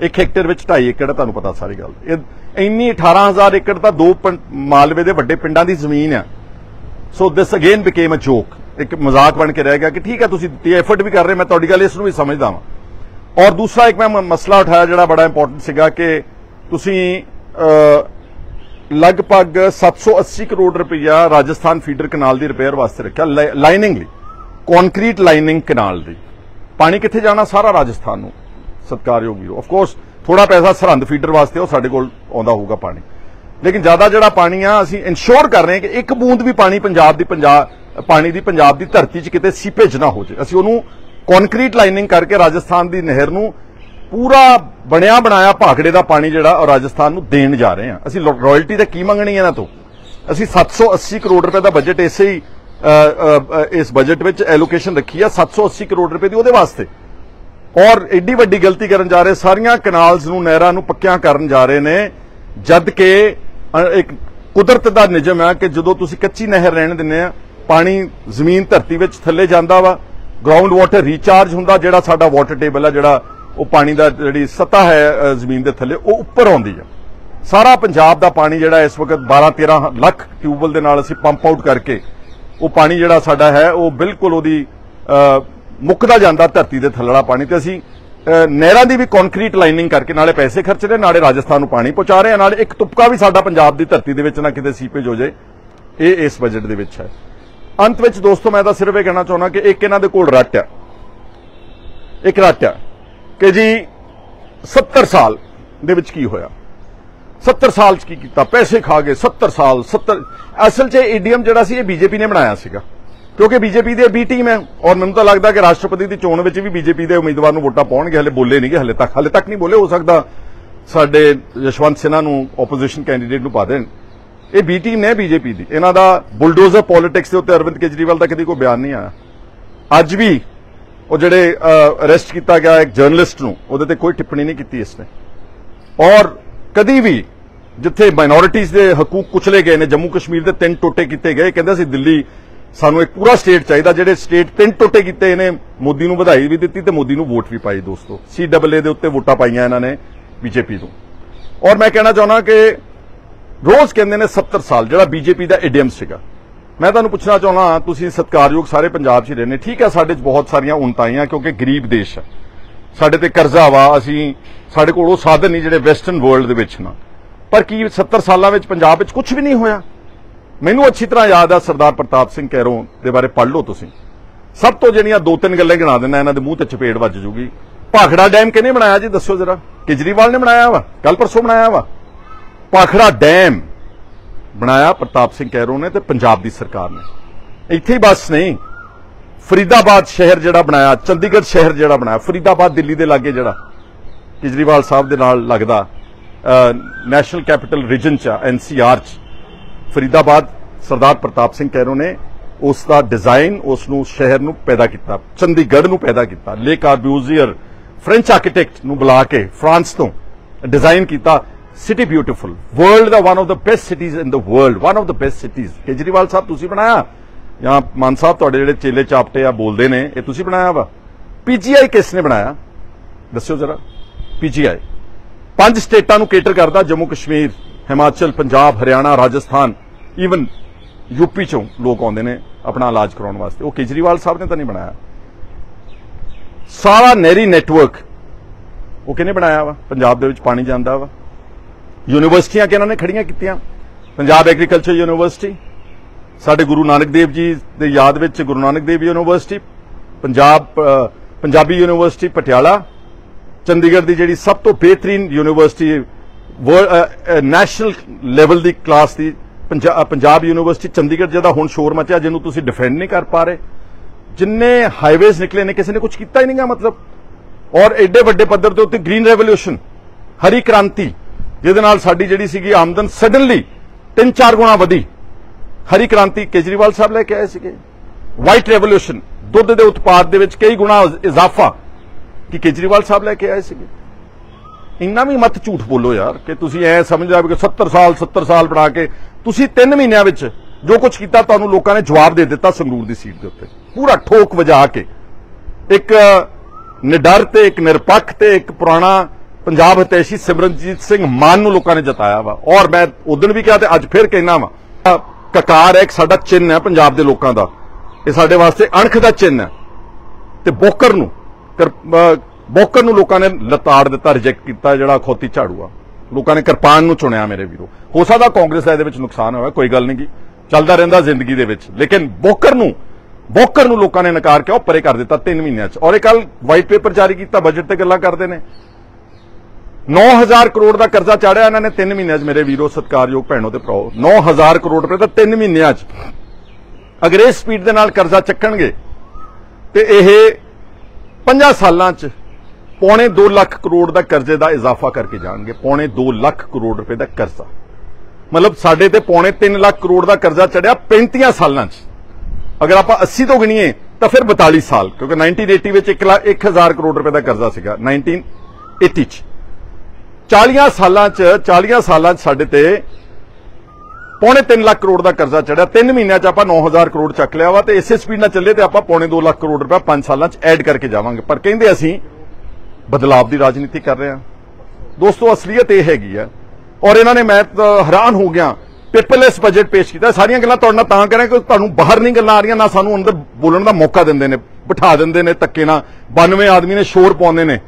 ਇੱਕ ਹੈਕਟੇਅਰ ਵਿੱਚ 2.5 ਏਕੜ ਤੁਹਾਨੂੰ ਪਤਾ ਸਾਰੀ ਗੱਲ। ਇਹ ਇੰਨੀ 18000 ਏਕੜ ਤਾਂ ਦੋ ਮਾਲਵੇ ਦੇ ਵੱਡੇ ਪਿੰਡਾਂ ਦੀ ਜ਼ਮੀਨ ਆ ਸੋ ਦਿਸ ਅਗੇਨ ਬਿਕੇਮ ਅ ਜੋਕ ਇੱਕ ਮਜ਼ਾਕ ਬਣ ਕੇ ਰਹਿ ਗਿਆ ਕਿ ਠੀਕ ਹੈ ਤੁਸੀਂ ਦਿੱਤੀ ਐਫਰਟ ਵੀ ਕਰ ਰਹੇ ਮੈਂ ਤੁਹਾਡੀ ਗੱਲ ਇਸ ਨੂੰ ਵੀ ਸਮਝਦਾ ਹਾਂ ਔਰ ਦੂਸਰਾ ਇੱਕ ਮੈਂ ਮਸਲਾ ਉਠਾਇਆ ਜਿਹੜਾ ਬੜਾ ਇੰਪੋਰਟੈਂਟ ਸੀਗਾ ਕਿ ਤੁਸੀਂ ਲਗਭਗ 780 ਕਰੋੜ ਰੁਪਈਆ ਰਾਜਸਥਾਨ ਫੀਡਰ ਕਨਾਲ ਦੀ ਰਿਪੇਅਰ ਵਾਸਤੇ ਰੱਖਿਆ ਲਾਈਨਿੰਗ ਲਈ ਕੰਕਰੀਟ ਲਾਈਨਿੰਗ ਕਨਾਲ ਦੀ। ਪਾਣੀ ਕਿੱਥੇ ਜਾਣਾ? ਸਾਰਾ ਰਾਜਸਥਾਨ ਨੂੰ। ਸਤਕਾਰਯੋਗ ਵੀਰੋ ਆਫ ਕੋਰਸ ਥੋੜਾ ਪੈਸਾ ਸਰਹੰਦ ਫੀਡਰ ਵਾਸਤੇ, ਉਹ ਸਾਡੇ ਕੋਲ ਆਉਂਦਾ ਹੋਊਗਾ ਪਾਣੀ। ਲੇਕਿਨ ਜ਼ਿਆਦਾ ਜਿਹੜਾ ਪਾਣੀ ਆ, ਅਸੀਂ ਇਨਸ਼ੋਰ ਕਰ ਰਹੇ ਹਾਂ ਕਿ ਇੱਕ ਬੂੰਦ ਵੀ ਪਾਣੀ ਪੰਜਾਬ ਦੀ ਪੰਜਾਬ ਪਾਣੀ ਦੀ ਪੰਜਾਬ ਦੀ ਧਰਤੀ 'ਚ ਕਿਤੇ ਸੀਪੇਜ ਨਾ ਹੋ ਜਾਏ। ਅਸੀਂ ਉਹਨੂੰ ਕੰਕਰੀਟ ਲਾਈਨਿੰਗ ਕਰਕੇ ਰਾਜਸਥਾਨ ਦੀ ਨਹਿਰ ਨੂੰ ਪੂਰਾ ਬਣਿਆ ਬਣਾਇਆ ਭਾਖੜੇ ਦਾ ਪਾਣੀ ਜਿਹੜਾ ਉਹ ਰਾਜਸਥਾਨ ਨੂੰ ਦੇਣ ਜਾ ਰਹੇ ਹਾਂ। ਅਸੀਂ ਰਾਇਲਟੀ ਤਾਂ ਕੀ ਮੰਗਣੀ ਹੈ ਇਹਨਾਂ ਤੋਂ? ਅਸੀਂ 780 ਕਰੋੜ ਰੁਪਏ ਦਾ ਬਜਟ ਇਸੇ ਹੀ ਇਸ ਬਜਟ ਵਿੱਚ ਐਲੋਕੇਸ਼ਨ ਰੱਖੀ ਆ 780 ਕਰੋੜ ਰੁਪਏ ਦੀ ਉਹਦੇ ਵਾਸਤੇ। ਔਰ ਐਡੀ ਵੱਡੀ ਗਲਤੀ ਕਰਨ ਜਾ ਰਹੇ, ਸਾਰੀਆਂ ਕਨਾਲਸ ਨੂੰ, ਨਹਿਰਾਂ ਨੂੰ ਪੱਕਿਆਂ ਕਰਨ ਜਾ ਰਹੇ ਨੇ, ਜਦ ਕਿ ਇੱਕ ਕੁਦਰਤ ਦਾ ਨਿਯਮ ਹੈ ਕਿ ਜਦੋਂ ਤੁਸੀਂ ਕੱਚੀ ਨਹਿਰ ਰਹਿਣ ਦਿੰਦੇ ਆ, ਪਾਣੀ ਜ਼ਮੀਨ ਧਰਤੀ ਵਿੱਚ ਥੱਲੇ ਜਾਂਦਾ ਵਾ ਗਰਾਊਂਡ ਵਾਟਰ ਰੀਚਾਰਜ ਹੁੰਦਾ ਜਿਹੜਾ ਸਾਡਾ ਵਾਟਰ ਟੇਬਲ ਆ, ਜਿਹੜਾ ਉਹ ਪਾਣੀ ਦਾ ਜਿਹੜੀ ਸਤਹ ਹੈ ਜ਼ਮੀਨ ਦੇ ਥੱਲੇ ਉਹ ਉੱਪਰ ਆਉਂਦੀ ਹੈ। ਸਾਰਾ ਪੰਜਾਬ ਦਾ ਪਾਣੀ ਜਿਹੜਾ ਇਸ ਵਕਤ 12 13 ਲੱਖ ਟਿਊਬਵੈਲ ਦੇ ਨਾਲ ਅਸੀਂ ਪੰਪ ਆਊਟ ਕਰਕੇ ਉਹ ਪਾਣੀ ਜਿਹੜਾ ਸਾਡਾ ਹੈ ਉਹ ਬਿਲਕੁਲ ਉਹਦੀ ਮੁੱਕਦਾ ਜਾਂਦਾ ਧਰਤੀ ਦੇ ਥੱਲੜਾ ਪਾਣੀ ਤੇ ਅਸੀਂ ਨਹਿਰਾਂ ਦੀ ਵੀ ਕੰਕਰੀਟ ਲਾਈਨਿੰਗ ਕਰਕੇ ਨਾਲੇ ਪੈਸੇ ਖਰਚ ਰਹੇ ਨਾਲੇ ਰਾਜਸਥਾਨ ਨੂੰ ਪਾਣੀ ਪਹੁੰਚਾ ਰਹੇ ਹਾਂ, ਨਾਲੇ ਇੱਕ ਤੁਪਕਾ ਵੀ ਸਾਡਾ ਪੰਜਾਬ ਦੀ ਧਰਤੀ ਦੇ ਵਿੱਚ ਨਾ ਕਿਤੇ ਸੀਪੇਜ ਹੋ ਜਾਏ ਇਹ ਇਸ ਬਜਟ ਦੇ ਵਿੱਚ ਹੈ। ਅੰਤ ਵਿੱਚ ਦੋਸਤੋ ਮੈਂ ਤਾਂ ਸਿਰਫ ਇਹ ਕਹਿਣਾ ਚਾਹੁੰਦਾ ਕਿ ਇੱਕ ਇਹਨਾਂ ਦੇ ਕੋਲ ਰੱਟ ਹੈ। ਇੱਕ ਰੱਟ ਹੈ। ਕਿ ਜੀ 70 ਸਾਲ ਦੇ ਵਿੱਚ ਕੀ ਹੋਇਆ? 70 ਸਾਲ ਚ ਕੀ ਕੀਤਾ? ਪੈਸੇ ਖਾ ਗਏ 70 ਸਾਲ 70 ਅਸਲ 'ਚ ਈਡੀਐਮ ਜਿਹੜਾ ਸੀ, ਇਹ ਬੀਜੇਪੀ ਨੇ ਬਣਾਇਆ ਸੀਗਾ। ਕਿਉਂਕਿ ਬੀਜੇਪੀ ਦੀ ਬੀ ਟੀਮ ਹੈ। ਔਰ ਮੈਨੂੰ ਤਾਂ ਲੱਗਦਾ ਕਿ ਰਾਸ਼ਟਰਪਤੀ ਦੀ ਚੋਣ ਵਿੱਚ ਵੀ ਬੀਜੇਪੀ ਦੇ ਉਮੀਦਵਾਰ ਨੂੰ ਵੋਟਾਂ ਪਾਉਣਗੇ। ਹਲੇ ਬੋਲੇ ਨਹੀਂਗੇ ਹਲੇ ਤੱਕ ਹਲੇ ਤੱਕ ਨਹੀਂ ਬੋਲੇ। ਹੋ ਸਕਦਾ ਸਾਡੇ ਯਸ਼ਵੰਤ ਸਿਨਹਾ ਨੂੰ ਆਪੋਜੀਸ਼ਨ ਕੈਂਡੀਡੇਟ ਨੂੰ ਪਾ ਦੇਣ। ਇਹ ਬੀ ਟੀਮ ਨੇ ਬੀਜੇਪੀ ਦੀ। ਇਹਨਾਂ ਦਾ ਬੁਲਡੋਜ਼ਰ ਪੋਲਿਟਿਕਸ ਦੇ ਉੱਤੇ ਅਰਵਿੰਦ ਕੇਜਰੀਵਾਲ ਦਾ ਕਦੀ ਕੋਈ ਬਿਆਨ ਨਹੀਂ ਆਇਆ। ਅੱਜ ਵੀ ਉਹ ਜਿਹੜੇ ਅਰੈਸਟ ਕੀਤਾ ਗਿਆ ਇੱਕ ਜਰਨਲਿਸਟ ਨੂੰ, ਉਹਦੇ ਤੇ ਕੋਈ ਟਿੱਪਣੀ ਨਹੀਂ ਕੀਤੀ ਇਸਨੇ ਔਰ ਕਦੀ ਵੀ ਜਿੱਥੇ ਮਾਈਨੋਰਿਟੀਜ਼ ਦੇ ਹਕੂਕ ਕੁਚਲੇ ਗਏ ਨੇ, ਜੰਮੂ ਕਸ਼ਮੀਰ ਦੇ ਤਿੰਨ ਟੋਟੇ ਕੀਤੇ ਗਏ, ਕਹਿੰਦਾ ਸੀ ਦਿੱਲੀ ਸਾਨੂੰ ਇੱਕ ਪੂਰਾ ਸਟੇਟ ਚਾਹੀਦਾ, ਜਿਹੜੇ ਸਟੇਟ ਤਿੰਨ ਟੋਟੇ ਕੀਤੇ ਇਹਨੇ ਮੋਦੀ ਨੂੰ ਵਧਾਈ ਵੀ ਦਿੱਤੀ ਤੇ ਮੋਦੀ ਨੂੰ ਵੋਟ ਵੀ ਪਾਈ ਦੋਸਤੋ। ਸੀਡਬਲਏ ਦੇ ਉੱਤੇ ਵੋਟਾਂ ਪਾਈਆਂ ਇਹਨਾਂ ਨੇ ਬੀਜੇਪੀ ਨੂੰ ਔਰ ਮੈਂ ਕਹਿਣਾ ਚਾਹੁੰਦਾ ਕਿ ਰੋਜ਼ ਕਹਿੰਦੇ ਨੇ 70 ਸਾਲ, ਜਿਹੜਾ ਬੀਜੇਪੀ ਦਾ ਇਡੀਅਮ ਸੀਗਾ। ਮੈਂ ਤੁਹਾਨੂੰ ਪੁੱਛਣਾ ਚਾਹੁੰਦਾ ਤੁਸੀਂ ਸਤਿਕਾਰਯੋਗ ਸਾਰੇ ਪੰਜਾਬ 'ਚ ਹੀ ਰਹਿੰਦੇ, ਠੀਕ ਹੈ, ਸਾਡੇ 'ਚ ਬਹੁਤ ਸਾਰੀਆਂ ਉਨਤਾਈਆਂ, ਕਿਉਂਕਿ ਗਰੀਬ ਦੇਸ਼ ਹੈ। ਸਾਡੇ ਤੇ ਕਰਜ਼ਾ ਵਾ, ਅਸੀਂ ਸਾਡੇ ਕੋਲ ਉਹ ਸਾਧਨ ਨਹੀਂ ਜਿਹੜੇ ਵੈਸਟਰਨ ਵਰਲਡ ਦੇ ਵਿੱਚ ਨਾ। ਪਰ ਕੀ 70 ਸਾਲਾਂ ਵਿੱਚ ਪੰਜਾਬ ਵਿੱਚ ਕੁਝ ਵੀ ਨਹੀਂ ਹੋਇਆ? ਮੈਨੂੰ ਅੱਛੀ ਤਰ੍ਹਾਂ ਯਾਦ ਆ, ਸਰਦਾਰ ਪ੍ਰਤਾਪ ਸਿੰਘ ਕੈਰੋਂ ਦੇ ਬਾਰੇ ਪੜ੍ਹ ਲਓ ਤੁਸੀਂ। ਸਭ ਤੋਂ ਜਿਹੜੀਆਂ ਦੋ ਤਿੰਨ ਗੱਲਾਂ ਗਿਣਾ ਦਿੰਦਾ, ਇਹਨਾਂ ਦੇ ਮੂੰਹ ਤੇ ਚਪੇੜ ਵੱਜ ਜੂਗੀ। ਭਾਖੜਾ ਡੈਮ ਕਿਹਨੇ ਬਣਾਇਆ ਜੀ, ਦੱਸੋ ਜਰਾ? ਕੇਜਰੀਵਾਲ ਨੇ ਬਣਾਇਆ ਵਾ ਕੱਲ ਪਰਸੋਂ ਬਣਾਇਆ ਵਾ। ਭਾਖੜਾ ਡੈਮ ਬਣਾਇਆ, ਪ੍ਰਤਾਪ ਸਿੰਘ ਕੈਰੋਂ ਨੇ ਤੇ ਪੰਜਾਬ ਦੀ ਸਰਕਾਰ ਨੇ। ਇੱਥੇ ਹੀ ਬਸ ਨਹੀਂ, ਫਰੀਦਾਬਾਦ ਸ਼ਹਿਰ ਜਿਹੜਾ ਬਣਾਇਆ, ਚੰਡੀਗੜ੍ਹ ਸ਼ਹਿਰ ਜਿਹੜਾ ਬਣਾਇਆ, ਫਰੀਦਾਬਾਦ ਦਿੱਲੀ ਦੇ ਲਾਗੇ ਜਿਹੜਾ, ਕੇਜਰੀਵਾਲ ਸਾਹਿਬ ਦੇ ਨਾਲ ਲੱਗਦਾ ਨੈਸ਼ਨਲ ਕੈਪੀਟਲ ਰੀਜਨ ਚ ਐਨਸੀਆਰ ਚ। ਫਰੀਦਾਬਾਦ ਸਰਦਾਰ ਪ੍ਰਤਾਪ ਸਿੰਘ ਕੈਰੋਂ ਨੇ, ਉਸ ਦਾ ਡਿਜ਼ਾਈਨ ਉਸ ਨੂੰ ਸ਼ਹਿਰ ਨੂੰ ਪੈਦਾ ਕੀਤਾ, ਚੰਡੀਗੜ੍ਹ ਨੂੰ ਪੈਦਾ ਕੀਤਾ। ਲੇ ਕਾਰਬਿਊਜ਼ੀਅਰ ਫ੍ਰੈਂਚ ਆਰਕੀਟੈਕਟ ਨੂੰ ਬੁਲਾ ਕੇ, ਫਰਾਂਸ ਤੋਂ ਡਿਜ਼ਾਈਨ ਕੀਤਾ city beautiful world the one of the best cities in the world one of the best cities Kejriwal ਸਾਹਿਬ ਤੁਸੀਂ ਬਣਾਇਆ ਜਾਂ ਮਾਨ ਸਾਹਿਬ ਤੁਹਾਡੇ ਜਿਹੜੇ ਚੇਲੇ ਚਾਪਟੇ ਆ ਬੋਲਦੇ ਨੇ ਇਹ ਤੁਸੀਂ ਬਣਾਇਆ ਵਾ ਪੀਜੀਆਈ ਕਿਸ ਨੇ ਬਣਾਇਆ ਦੱਸਿਓ ਜਰਾ ਪੀਜੀਆਈ ਪੰਜ ਸਟੇਟਾਂ ਨੂੰ ਕੇਟਰ ਕਰਦਾ ਜੰਮੂ ਕਸ਼ਮੀਰ ਹਿਮਾਚਲ ਪੰਜਾਬ ਹਰਿਆਣਾ ਰਾਜਸਥਾਨ ਈਵਨ ਯੂਪੀ ਚੋਂ ਲੋਕ ਆਉਂਦੇ ਨੇ ਆਪਣਾ ਇਲਾਜ ਕਰਾਉਣ ਵਾਸਤੇ ਉਹ ਕੇਜਰੀਵਾਲ ਸਾਹਿਬ ਨੇ ਤਾਂ ਨਹੀਂ ਬਣਾਇਆ ਸਾਰਾ ਨਹਿਰੀ ਨੈਟਵਰਕ ਉਹ ਕਿਹਨੇ ਬਣਾਇਆ ਵਾ ਪੰਜਾਬ ਦੇ ਵਿੱਚ ਪਾਣੀ ਜਾਂਦਾ ਵਾ ਯੂਨੀਵਰਸਿਟੀਆਂ ਕਿ ਇਹਨਾਂ ਨੇ ਖੜੀਆਂ ਕੀਤੀਆਂ। ਪੰਜਾਬ ਐਗਰੀਕਲਚਰ ਯੂਨੀਵਰਸਿਟੀ ਸਾਡੇ ਗੁਰੂ ਨਾਨਕ ਦੇਵ ਜੀ ਦੇ ਯਾਦ ਵਿੱਚ ਗੁਰੂ ਨਾਨਕ ਦੇਵ ਯੂਨੀਵਰਸਿਟੀ ਪੰਜਾਬ ਪੰਜਾਬੀ ਯੂਨੀਵਰਸਿਟੀ ਪਟਿਆਲਾ, ਚੰਡੀਗੜ੍ਹ ਦੀ ਜਿਹੜੀ ਸਭ ਤੋਂ ਬਿਹਤਰੀਨ ਯੂਨੀਵਰਸਿਟੀ ਨੈਸ਼ਨਲ ਲੈਵਲ ਦੀ ਕਲਾਸ ਦੀ ਪੰਜਾ- ਪੰਜਾਬ ਯੂਨੀਵਰਸਿਟੀ ਚੰਡੀਗੜ੍ਹ ਜਿਹਦਾ ਹੁਣ ਸ਼ੋਰ ਮਚਿਆ, ਜਿਹਨੂੰ ਤੁਸੀਂ ਡਿਫੈਂਡ ਨਹੀਂ ਕਰ ਪਾ ਰਹੇ। ਜਿੰਨੇ ਹਾਈਵੇਜ਼ ਨਿਕਲੇ ਨੇ, ਕਿਸੇ ਨੇ ਕੁਝ ਕੀਤਾ ਹੀ ਨਹੀਂਗਾ ਮਤਲਬ। ਔਰ ਐਡੇ ਵੱਡੇ ਪੱਧਰ ਦੇ ਉੱਤੇ ਗ੍ਰੀਨ ਰੈਵੋਲੂਸ਼ਨ ਹਰੀ ਕ੍ਰਾਂਤੀ ਜਿਹਦੇ ਨਾਲ ਸਾਡੀ ਜਿਹੜੀ ਸੀਗੀ ਆਮਦਨ ਸਡਨਲੀ 3-4 ਗੁਣਾ ਵਧੀ। ਹਰੀ ਕ੍ਰਾਂਤੀ ਕੇਜਰੀਵਾਲ ਸਾਹਿਬ ਲੈ ਕੇ ਆਏ ਸੀਗੇ। ਵਾਈਟ ਰੈਵੋਲੂਸ਼ਨ ਦੁੱਧ ਦੇ ਉਤਪਾਦ ਦੇ ਵਿੱਚ ਕਈ ਗੁਣਾ ਇਜ਼ਾਫਾ ਕਿ ਕੇਜਰੀਵਾਲ ਸਾਹਿਬ ਲੈ ਕੇ ਆਏ ਸੀਗੇ। ਇੰਨਾ ਵੀ ਮਤ ਝੂਠ ਬੋਲੋ ਯਾਰ ਕਿ ਤੁਸੀਂ ਐ ਸਮਝ ਆ ਕਿ 70 ਸਾਲ 70 ਸਾਲ ਬਣਾ ਕੇ ਤੁਸੀਂ 3 ਮਹੀਨਿਆਂ ਵਿੱਚ ਜੋ ਕੁਝ ਕੀਤਾ ਤੁਹਾਨੂੰ ਲੋਕਾਂ ਨੇ ਜਵਾਬ ਦੇ ਦਿੱਤਾ ਸੰਗਰੂਰ ਦੀ ਸੀਟ ਦੇ ਉੱਤੇ। ਪੂਰਾ ਠੋਕ ਵਜਾ ਕੇ। ਇੱਕ ਨਿਡਰ ਤੇ ਇੱਕ ਨਿਰਪੱਖ ਤੇ ਇੱਕ ਪੁਰਾਣਾ ਪੰਜਾਬ ਹਤੈਸ਼ੀ ਸਿਮਰਨਜੀਤ ਸਿੰਘ ਮਾਨ ਨੂੰ ਲੋਕਾਂ ਨੇ ਜਤਾਇਆ ਵਾ। ਔਰ ਮੈਂ ਉਦੋਂ ਵੀ ਕਿਹਾ ਤੇ ਅੱਜ ਫਿਰ ਕਹਿਣਾ ਵਾ, ਕਕਾਰ ਹੈ, ਇੱਕ ਸਾਡਾ ਚਿੰਨ੍ਹ ਹੈ ਪੰਜਾਬ ਦੇ ਲੋਕਾਂ ਦਾ। ਇਹ ਸਾਡੇ ਵਾਸਤੇ ਅਣਖ ਦਾ ਚਿੰਨ੍ਹ ਹੈ। ਤੇ ਬੋਕਰ ਨੂੰ ਬੋਕਰ ਨੂੰ ਲੋਕਾਂ ਨੇ ਲਤਾੜ ਦਿੱਤਾ ਰਿਜੈਕਟ ਕੀਤਾ ਜਿਹੜਾ ਖੋਤੀ ਝਾੜੂ ਆ। ਲੋਕਾਂ ਨੇ ਕਿਰਪਾਨ ਨੂੰ ਚੁਣਿਆ ਮੇਰੇ ਵੀਰੋ। ਹੋ ਸਕਦਾ ਕਾਂਗਰਸ ਦਾ ਇਹਦੇ ਵਿੱਚ ਨੁਕਸਾਨ ਹੋਇਆ ਕੋਈ ਗੱਲ ਨਹੀਂ ਗੀ। ਚੱਲਦਾ ਰਹਿੰਦਾ ਜ਼ਿੰਦਗੀ ਦੇ ਵਿੱਚ। ਲੇਕਿਨ ਬੋਕਰ ਨੂੰ ਬੋਕਰ ਨੂੰ ਲੋਕਾਂ ਨੇ ਨਕਾਰ ਕੇ ਉਹ ਪਰੇ ਕਰ ਦਿੱਤਾ 3 ਮਹੀਨਿਆਂ 'ਚ? ਔਰ ਇਹ ਕੱਲ ਵਾਈਟ ਪੇਪਰ ਜਾਰੀ ਕੀਤਾ ਬਜਟ ਤੇ ਗੱਲਾਂ ਕਰਦੇ ਨੇ। 9000 ਕਰੋੜ ਦਾ ਕਰਜ਼ਾ ਚਾੜਿਆ ਇਹਨਾਂ ਨੇ 3 ਮਹੀਨਿਆਂ 'ਚ ਮੇਰੇ ਵੀਰੋ, ਸਤਿਕਾਰਯੋਗ ਭੈਣੋ ਤੇ ਭਰਾਓ। 9000 ਕਰੋੜ ਰੁਪਏ ਦਾ 3 ਮਹੀਨਿਆਂ 'ਚ। ਅਗਰ ਇਸ ਸਪੀਡ ਦੇ ਨਾਲ ਕਰਜ਼ਾ ਚੱਕਣਗੇ। ਤੇ ਇਹ 50 ਸਾਲਾਂ 'ਚ ਪੌਣੇ 2 ਲੱਖ ਕਰੋੜ ਦਾ ਕਰਜ਼ੇ ਦਾ ਇਜ਼ਾਫਾ ਕਰਕੇ ਜਾਣਗੇ। ਪੌਣੇ 2 ਲੱਖ ਕਰੋੜ ਰੁਪਏ ਦਾ ਕਰਜ਼ਾ। ਮਤਲਬ ਸਾਡੇ ਤੇ ਪੌਣੇ 3 ਲੱਖ ਕਰੋੜ ਦਾ ਕਰਜ਼ਾ ਚੜਿਆ 35 ਸਾਲਾਂ 'ਚ। ਅਗਰ ਆਪਾਂ 80 ਤੋਂ ਗਿਣੀਏ, ਤਾਂ ਫਿਰ 42 ਸਾਲ। ਕਿਉਂਕਿ 1980 ਵਿੱਚ 1 ਲੱਖ 1000 ਕਰੋੜ ਰੁਪਏ ਦਾ ਕਰਜ਼ਾ ਸੀਗਾ। 1980 'ਚ। 40 ਸਾਲਾਂ 'ਚ 40 ਸਾਲਾਂ 'ਚ ਸਾਡੇ ਤੇ ਪੌਣੇ 3 ਲੱਖ ਕਰੋੜ ਦਾ ਕਰਜ਼ਾ ਚੜਿਆ। 3 ਮਹੀਨਿਆਂ 'ਚ ਆਪਾਂ 9000 ਕਰੋੜ ਚੱਕ ਲਿਆ ਵਾ ਤੇ ਇਸੇ ਸਪੀਡ ਨਾਲ ਚੱਲੇ ਤੇ ਆਪਾਂ ਪੌਣੇ 2 ਲੱਖ ਕਰੋੜ ਰੁਪਏ 5 ਸਾਲਾਂ 'ਚ ਐਡ ਕਰਕੇ ਜਾਵਾਂਗੇ। ਪਰ ਕਹਿੰਦੇ ਅਸੀਂ ਬਦਲਾਵ ਦੀ ਰਾਜਨੀਤੀ ਕਰ ਰਹੇ ਹਾਂ। ਦੋਸਤੋ, ਅਸਲੀਅਤ ਇਹ ਹੈਗੀ ਆ। ਔਰ ਇਹਨਾਂ ਨੇ ਮੈਂ ਹੈਰਾਨ ਹੋ ਗਿਆ। ਪੇਪਰਲੈਸ ਬਜਟ ਪੇਸ਼ ਕੀਤਾ। ਸਾਰੀਆਂ ਗੱਲਾਂ ਤੁਹਾਡੇ ਨਾਲ ਤਾਂ ਕਰਾਂ ਕਿ ਤੁਹਾਨੂੰ ਬਾਹਰ ਨਹੀਂ ਗੱਲਾਂ ਆ ਰਹੀਆਂ, ਨਾ ਸਾਨੂੰ ਅੰਦਰ ਬੋਲਣ ਦਾ ਮੌਕਾ ਦਿੰਦੇ ਨੇ, ਬਿਠਾ ਦਿੰਦੇ ਨੇ ਧੱਕੇ ਨਾਲ। 92 ਆਦਮੀ ਨੇ ਸ਼ੋਰ ਪਾਉਂਦੇ ਨੇ।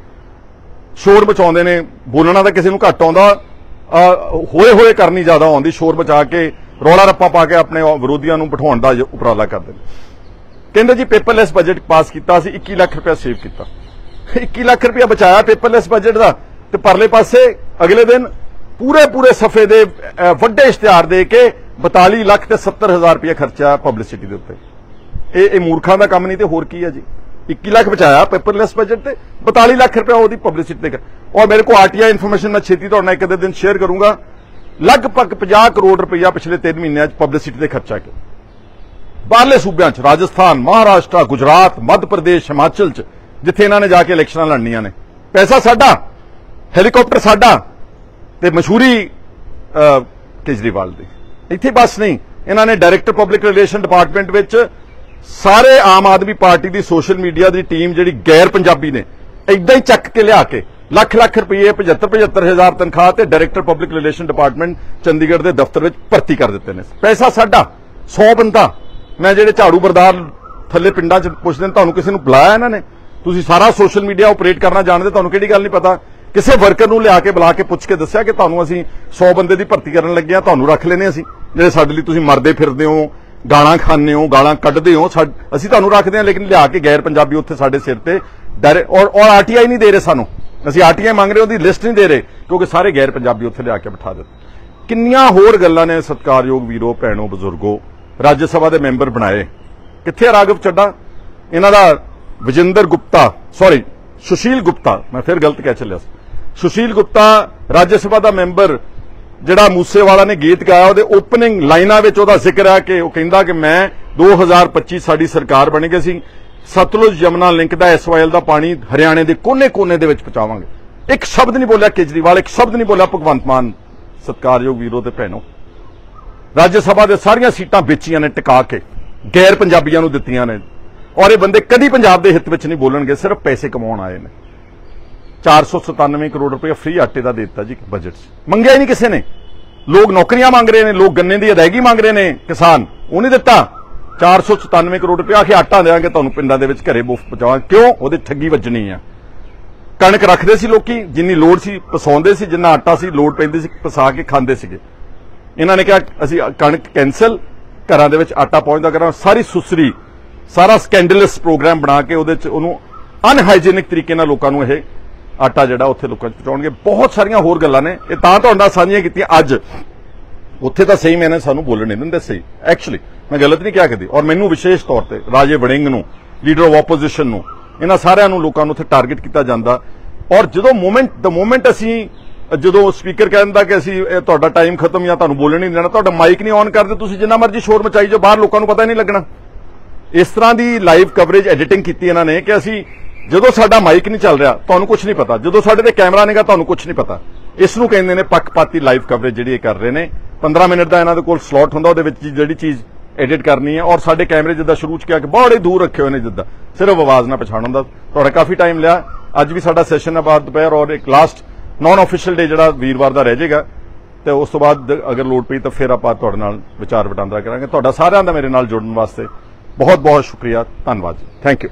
ਸ਼ੋਰ ਮਚਾਉਂਦੇ ਨੇ, ਬੋਲਣਾ ਤਾਂ ਕਿਸੇ ਨੂੰ ਘੱਟ ਆਉਂਦਾ। ਹੋਏ ਹੋਏ ਕਰਨੀ ਜ਼ਿਆਦਾ ਆਉਂਦੀ, ਸ਼ੋਰ ਮਚਾ ਕੇ, ਰੌਲਾ ਰੱਪਾ ਪਾ ਕੇ ਆਪਣੇ ਵਿਰੋਧੀਆਂ ਨੂੰ ਬਿਠਾਉਣ ਦਾ ਉਪਰਾਲਾ ਕਰਦੇ ਨੇ। ਕਹਿੰਦੇ ਜੀ ਪੇਪਰਲੈਸ ਬਜਟ ਪਾਸ ਕੀਤਾ ਸੀ 21 ਲੱਖ ਰੁਪਏ ਸੇਵ ਕੀਤਾ। 21 ਲੱਖ ਰੁਪਏ ਬਚਾਇਆ ਪੇਪਰਲੈਸ ਬਜਟ ਦਾ, ਤੇ ਪਰਲੇ ਪਾਸੇ ਅਗਲੇ ਦਿਨ ਪੂਰੇ ਪੂਰੇ ਸਫੇ ਦੇ ਵੱਡੇ ਇਸ਼ਤਿਹਾਰ ਦੇ ਕੇ 42 ਲੱਖ ਤੇ 70 ਹਜ਼ਾਰ ਰੁਪਏ ਖਰਚਾ ਪਬਲਿਸਿਟੀ ਦੇ ਉੱਤੇ। ਇਹ ਇਹ ਮੂਰਖਾਂ ਦਾ ਕੰਮ ਨਹੀਂ ਤੇ ਹੋਰ ਕੀ ਹੈ ਜੀ? 21 ਲੱਖ ਬਚਾਇਆ ਪੇਪਰਲੈਸ ਬਜਟ ਤੇ 42 ਲੱਖ ਰੁਪਏ ਉਹਦੀ ਪਬਲਿਸਿਟੀ ਤੇ ਔਰ ਮੇਰੇ ਕੋਲ ਆਰਟੀਆਈ ਇਨਫੋਰਮੇਸ਼ਨ ਮੈਂ ਛੇਤੀ ਤੁਹਾਡੇ ਨਾਲ ਇੱਕ ਅੱਧੇ ਦਿਨ ਸ਼ੇਅਰ ਕਰੂੰਗਾ ਲਗਭਗ 50 ਕਰੋੜ ਰੁਪਇਆ ਪਿਛਲੇ 3 ਮਹੀਨਿਆਂ 'ਚ ਪਬਲਿਸਿਟੀ ਤੇ ਖਰਚਾ ਕੀਤਾ ਬਾਹਰਲੇ ਸੂਬਿਆਂ 'ਚ ਰਾਜਸਥਾਨ ਮਹਾਰਾਸ਼ਟਰ ਗੁਜਰਾਤ ਮੱਧ ਪ੍ਰਦੇਸ਼ ਹਿਮਾਚਲ 'ਚ ਜਿੱਥੇ ਇਹਨਾਂ ਨੇ ਜਾ ਕੇ ਇਲੈਕਸ਼ਨਾਂ ਲੜਨੀਆਂ ਨੇ ਪੈਸਾ ਸਾਡਾ ਹੈਲੀਕਾਪਟਰ ਸਾਡਾ ਤੇ ਮਸ਼ਹੂਰੀ ਕੇਜਰੀਵਾਲ ਦੀ ਇੱਥੇ ਬਸ ਨਹੀਂ ਇਹਨਾਂ ਨੇ ਡਾਇਰੈਕਟਰ ਪਬਲਿਕ ਰਿਲੇਸ਼ਨ ਡਿਪਾਰਟਮੈਂਟ ਵਿੱਚ ਸਾਰੇ ਆਮ ਆਦਮੀ ਪਾਰਟੀ ਦੀ ਸੋਸ਼ਲ ਮੀਡੀਆ ਦੀ ਟੀਮ ਜਿਹੜੀ ਗੈਰ ਪੰਜਾਬੀ ਨੇ ਇਦਾਂ ਹੀ ਚੱਕ ਕੇ ਲਿਆ ਕੇ ਲੱਖ ਲੱਖ ਰੁਪਏ 75 75 ਹਜ਼ਾਰ ਤਨਖਾਹ ਤੇ director public relation department Chandigarh ਦੇ ਦਫ਼ਤਰ ਵਿੱਚ ਭਰਤੀ ਕਰ ਦਿੱਤੇ ਨੇ। ਪੈਸਾ ਸਾਡਾ 100 ਬੰਦਾ। ਮੈਂ ਜਿਹੜੇ ਝਾੜੂ ਬਰਦਾਰ ਥੱਲੇ ਪਿੰਡਾਂ 'ਚ ਪੁੱਛਦੇ ਨੇ, ਤੁਹਾਨੂੰ ਕਿਸੇ ਨੂੰ ਬੁਲਾਇਆ ਇਹਨਾਂ ਨੇ? ਤੁਸੀਂ ਸਾਰਾ ਸੋਸ਼ਲ ਮੀਡੀਆ ਆਪਰੇਟ ਕਰਨਾ ਜਾਣਦੇ, ਤੁਹਾਨੂੰ ਕਿਹੜੀ ਗੱਲ ਨਹੀਂ ਪਤਾ? ਕਿਸੇ ਵਰਕਰ ਨੂੰ ਲਿਆ ਕੇ ਬੁਲਾ ਕੇ ਪੁੱਛ ਕੇ ਦੱਸਿਆ ਕਿ ਤੁਹਾਨੂੰ ਅਸੀਂ 100 ਬੰਦੇ ਦੀ ਭਰਤੀ ਕਰਨ ਲੱਗੇ ਆ ਤੁਹਾਨੂੰ ਰੱਖ ਲੈਨੇ ਅਸੀਂ। ਜਿਹੜੇ ਸਾਡੇ ਲਈ ਤੁਸੀਂ ਮਰਦੇ ਫਿਰਦੇ ਹੋ ਗਾਲਾਂ ਖਾਂਦੇ ਹੋ, ਗਾਲਾਂ ਕੱਢਦੇ ਹੋ ਸਾਡ- ਅਸੀਂ ਤੁਹਾਨੂੰ ਰੱਖਦੇ ਹਾਂ, ਲੇਕਿਨ ਲਿਆ ਕੇ ਗੈਰ ਪੰਜਾਬੀ ਉੱਥੇ ਸਾਡੇ ਸਿਰ ਤੇ ਡਾਇਰੈਕਟ ਔਰ ਔਰ ਆਰਟੀਆਈ ਨਹੀਂ ਦੇ ਰਹੇ ਸਾਨੂੰ। ਅਸੀਂ ਆਰਟੀਆਈ ਮੰਗ ਰਹੇ, ਉਹਦੀ ਲਿਸਟ ਨਹੀਂ ਦੇ ਰਹੇ, ਕਿਉਂਕਿ ਸਾਰੇ ਗੈਰ ਪੰਜਾਬੀ ਉੱਥੇ ਲਿਆ ਕੇ ਬਿਠਾ ਦਿੱਤੇ। ਕਿੰਨੀਆਂ ਹੋਰ ਗੱਲਾਂ ਨੇ ਸਤਿਕਾਰਯੋਗ ਵੀਰੋ, ਭੈਣੋ, ਬਜ਼ੁਰਗੋ, ਰਾਜ ਸਭਾ ਦੇ ਮੈਂਬਰ ਬਣਾਏ। ਕਿੱਥੇ ਆ ਰਾਘਵ ਚੱਡਾ? ਇਹਨਾਂ ਦਾ ਵਿਜੇਂਦਰ ਗੁਪਤਾ ਸੌਰੀ ਸੁਸ਼ੀਲ ਗੁਪਤਾ, ਮੈਂ ਫਿਰ ਗਲਤ ਕਹਿ ਚੱਲਿਆ ਸੁਸ਼ੀਲ ਗੁਪਤਾ, ਰਾਜ ਸਭਾ ਦਾ ਮੈਂਬਰ ਜਿਹੜਾ ਮੂਸੇਵਾਲਾ ਨੇ ਗੀਤ ਗਾਇਆ, ਉਹਦੇ ਓਪਨਿੰਗ ਲਾਈਨਾਂ ਵਿੱਚ ਉਹਦਾ ਜ਼ਿਕਰ ਹੈ ਕਿ ਉਹ ਕਹਿੰਦਾ ਕਿ ਮੈਂ 2025 ਸਾਡੀ ਸਰਕਾਰ ਬਣੇਗੀ ਅਸੀਂ ਸਤਲੁਜ ਯਮਨਾ ਲਿੰਕ ਦਾ ਐਸਵਾਈਐਲ ਦਾ ਪਾਣੀ ਹਰਿਆਣੇ ਦੇ ਕੋਨੇ-ਕੋਨੇ ਦੇ ਵਿੱਚ ਪਹੁੰਚਾਵਾਂਗੇ। ਇੱਕ ਸ਼ਬਦ ਨਹੀਂ ਬੋਲਿਆ ਕੇਜਰੀਵਾਲ, ਇੱਕ ਸ਼ਬਦ ਨਹੀਂ ਬੋਲਿਆ ਭਗਵੰਤ ਮਾਨ। ਸਤਕਾਰਯੋਗ ਵੀਰੋ ਤੇ ਭੈਣੋ, ਰਾਜ ਸਭਾ ਦੇ ਸਾਰੀਆਂ ਸੀਟਾਂ ਵੇਚੀਆਂ ਨੇ, ਟਿਕਾ ਕੇ, ਗੈਰ ਪੰਜਾਬੀਆਂ ਨੂੰ ਦਿੱਤੀਆਂ ਨੇ। ਔਰ ਇਹ ਬੰਦੇ ਕਦੀ ਪੰਜਾਬ ਦੇ ਹਿੱਤ ਵਿੱਚ ਨਹੀਂ ਬੋਲਣਗੇ, ਸਿਰਫ ਪੈਸੇ ਕਮਾਉਣ ਆਏ ਨੇ। 497 ਕਰੋੜ ਰੁਪਏ ਫ੍ਰੀ ਆਟੇ ਦਾ ਦੇ ਦਿੱਤਾ ਜੀ ਬਜਟ 'ਚ। ਮੰਗਿਆ ਹੀ ਨਹੀਂ ਕਿਸੇ ਨੇ। ਲੋਕ ਨੌਕਰੀਆਂ ਮੰਗ ਰਹੇ ਨੇ, ਲੋਕ ਗੰਨੇ ਦੀ ਅਦਾਇਗੀ ਮੰਗ ਰਹੇ ਨੇ, ਕਿਸਾਨ, ਉਹ ਨਹੀਂ ਦਿੱਤਾ। 497 ਕਰੋੜ ਰੁਪਏ ਆਖੇ ਆਟਾ ਦੇਵਾਂਗੇ, ਤੁਹਾਨੂੰ ਪਿੰਡਾਂ ਦੇ ਵਿੱਚ ਘਰੇ ਮੁਫਤ ਪਹੁੰਚਾਵਾਂਗੇ ਕਿਉਂ? ਉਹਦੇ ਠੱਗੀ ਵੱਜਣੀ ਆ। ਕਣਕ ਰੱਖਦੇ ਸੀ ਲੋਕੀ, ਜਿੰਨੀ ਲੋੜ ਸੀ ਪਸਾਉਂਦੇ ਸੀ, ਜਿੰਨਾ ਆਟਾ ਸੀ, ਲੋੜ ਪੈਂਦੀ ਸੀ ਪਸਾ ਕੇ ਖਾਂਦੇ ਸੀਗੇ। ਇਹਨਾਂ ਨੇ ਕਿਹਾ, ਅਸੀਂ ਕਣਕ ਕੈਨਸਲ ਘਰਾਂ ਦੇ ਵਿੱਚ ਆਟਾ ਪਹੁੰਚਦਾ ਕਰਾਂ। ਸਾਰੀ ਸੁਸਰੀ, ਸਾਰਾ ਸਕੈਂਡਲਸ ਪ੍ਰੋਗਰਾਮ ਬਣਾ ਕੇ ਉਹਦੇ ਚ ਉਹਨੂੰ ਅਨਹਾਈਜੀਨਿਕ ਤਰੀਕੇ ਨਾਲ ਲੋਕਾਂ ਨੂੰ ਇਹ ਆਟਾ ਜਿਹੜਾ ਉੱਥੇ ਲੋਕਾਂ 'ਚ ਪਹੁੰਚਾਉਣਗੇ ਬਹੁਤ ਸਾਰੀਆਂ ਹੋਰ ਗੱਲਾਂ ਨੇ। ਇਹ ਤਾਂ ਤੁਹਾਡੇ ਨਾਲ ਸਾਂਝੀਆਂ ਕੀਤੀਆਂ ਅੱਜ। ਉੱਥੇ ਤਾਂ ਸਹੀ ਮੈਨੇ ਸਾਨੂੰ ਬੋਲਣ ਨਹੀਂ ਦਿੰਦੇ ਸਹੀ। ਐਕਚੁਅਲੀ ਮੈਂ ਗਲਤ ਨਹੀਂ ਕਿਹਾ ਕਦੀ। ਔਰ ਮੈਨੂੰ ਵਿਸ਼ੇਸ਼ ਤੌਰ ਤੇ ਰਾਜੇ ਵੜਿੰਗ ਨੂੰ ਲੀਡਰ ਆਫ ਆਪੋਜੀਸ਼ਨ ਨੂੰ, ਇਹਨਾਂ ਸਾਰਿਆਂ ਨੂੰ ਲੋਕਾਂ ਨੂੰ ਉੱਥੇ ਟਾਰਗੇਟ ਕੀਤਾ ਜਾਂਦਾ। ਔਰ ਜਦੋਂ ਮੂਮੈਂਟ ਦ ਮੂਮੈਂਟ ਅਸੀਂ, ਜਦੋਂ ਸਪੀਕਰ ਕਹਿੰਦਾ ਕਿ ਅਸੀਂ ਤੁਹਾਡਾ ਟਾਈਮ ਖਤਮ ਜਾਂ ਤੁਹਾਨੂੰ ਬੋਲਣ ਨਹੀਂ ਦੇਣਾ, ਤੁਹਾਡਾ ਮਾਈਕ ਨਹੀਂ ਔਨ ਕਰਦੇ, ਤੁਸੀਂ ਜਿੰਨਾ ਮਰਜ਼ੀ ਸ਼ੋਰ ਮਚਾਈ ਜਾਓ, ਬਾਹਰ ਲੋਕਾਂ ਨੂੰ ਪਤਾ ਨਹੀਂ ਲੱਗਣਾ। ਇਸ ਤਰ੍ਹਾਂ ਦੀ ਲਾਈਵ ਕਵਰੇਜ ਐਡੀਟਿੰਗ ਕੀਤੀ ਇਹਨਾਂ ਨੇ ਕਿ ਅਸੀਂ ਜਦੋਂ ਸਾਡਾ ਮਾਈਕ ਨਹੀਂ ਚੱਲ ਰਿਹਾ, ਤੁਹਾਨੂੰ ਕੁਝ ਨਹੀਂ ਪਤਾ। ਜਦੋਂ ਸਾਡੇ ਤੇ ਕੈਮਰਾ ਨਹੀਂਗਾ, ਤੁਹਾਨੂੰ ਕੁਝ ਨਹੀਂ ਪਤਾ। ਇਸ ਨੂੰ ਕਹਿੰਦੇ ਨੇ ਪੱਖਪਾਤੀ ਲਾਈਵ ਕਵਰੇਜ ਜਿਹੜੀ ਇਹ ਕਰ ਰਹੇ ਨੇ। 15 ਮਿੰਟ ਦਾ ਇਹਨਾਂ ਦੇ ਕੋਲ ਸਲੋਟ ਹੁੰਦਾ, ਉਹਦੇ ਵਿੱਚ ਜਿਹੜੀ ਚੀਜ਼ ਐਡਿਟ ਕਰਨੀ ਹੈ। ਔਰ ਸਾਡੇ ਕੈਮਰੇ ਜਿੱਦਾਂ ਸ਼ੁਰੂ ਚ ਕਿਹਾ ਕਿ ਬੜੇ ਦੂਰ ਰੱਖੇ ਹੋਏ ਨੇ ਜਿੱਦਾਂ। ਸਿਰਫ ਆਵਾਜ਼ ਨਾ ਪਛਾਣਨ ਦਾ ਤੁਹਾਡਾ ਕਾਫੀ ਟਾਈਮ ਲਿਆ। ਅੱਜ ਵੀ ਸਾਡਾ ਸੈਸ਼ਨ ਹੈ ਬਾਅਦ ਦੁਪਹਿਰ ਔਰ ਇੱਕ ਲਾਸਟ ਨਾਨ ਆਫੀਸ਼ੀਅਲ ਡੇ ਜਿਹੜਾ ਵੀਰਵਾਰ ਦਾ ਰਹਿ ਜਾਏਗਾ। ਤੇ ਉਸ ਤੋਂ ਬਾਅਦ ਅਗਰ ਲੋੜ ਪਈ ਤਾਂ ਫਿਰ ਆਪਾਂ ਤੁਹਾਡੇ ਨਾਲ ਵਿਚਾਰ ਵਟਾਂਦਰਾ ਕਰਾਂਗੇ। ਤੁਹਾਡਾ ਸਾਰਿਆਂ ਦਾ ਮੇਰੇ ਨਾਲ ਜੁੜਨ ਵਾਸਤੇ ਬਹੁਤ ਬਹੁਤ ਸ਼ੁਕਰੀਆ। ਧੰਨਵਾਦ ਜੀ। Thank you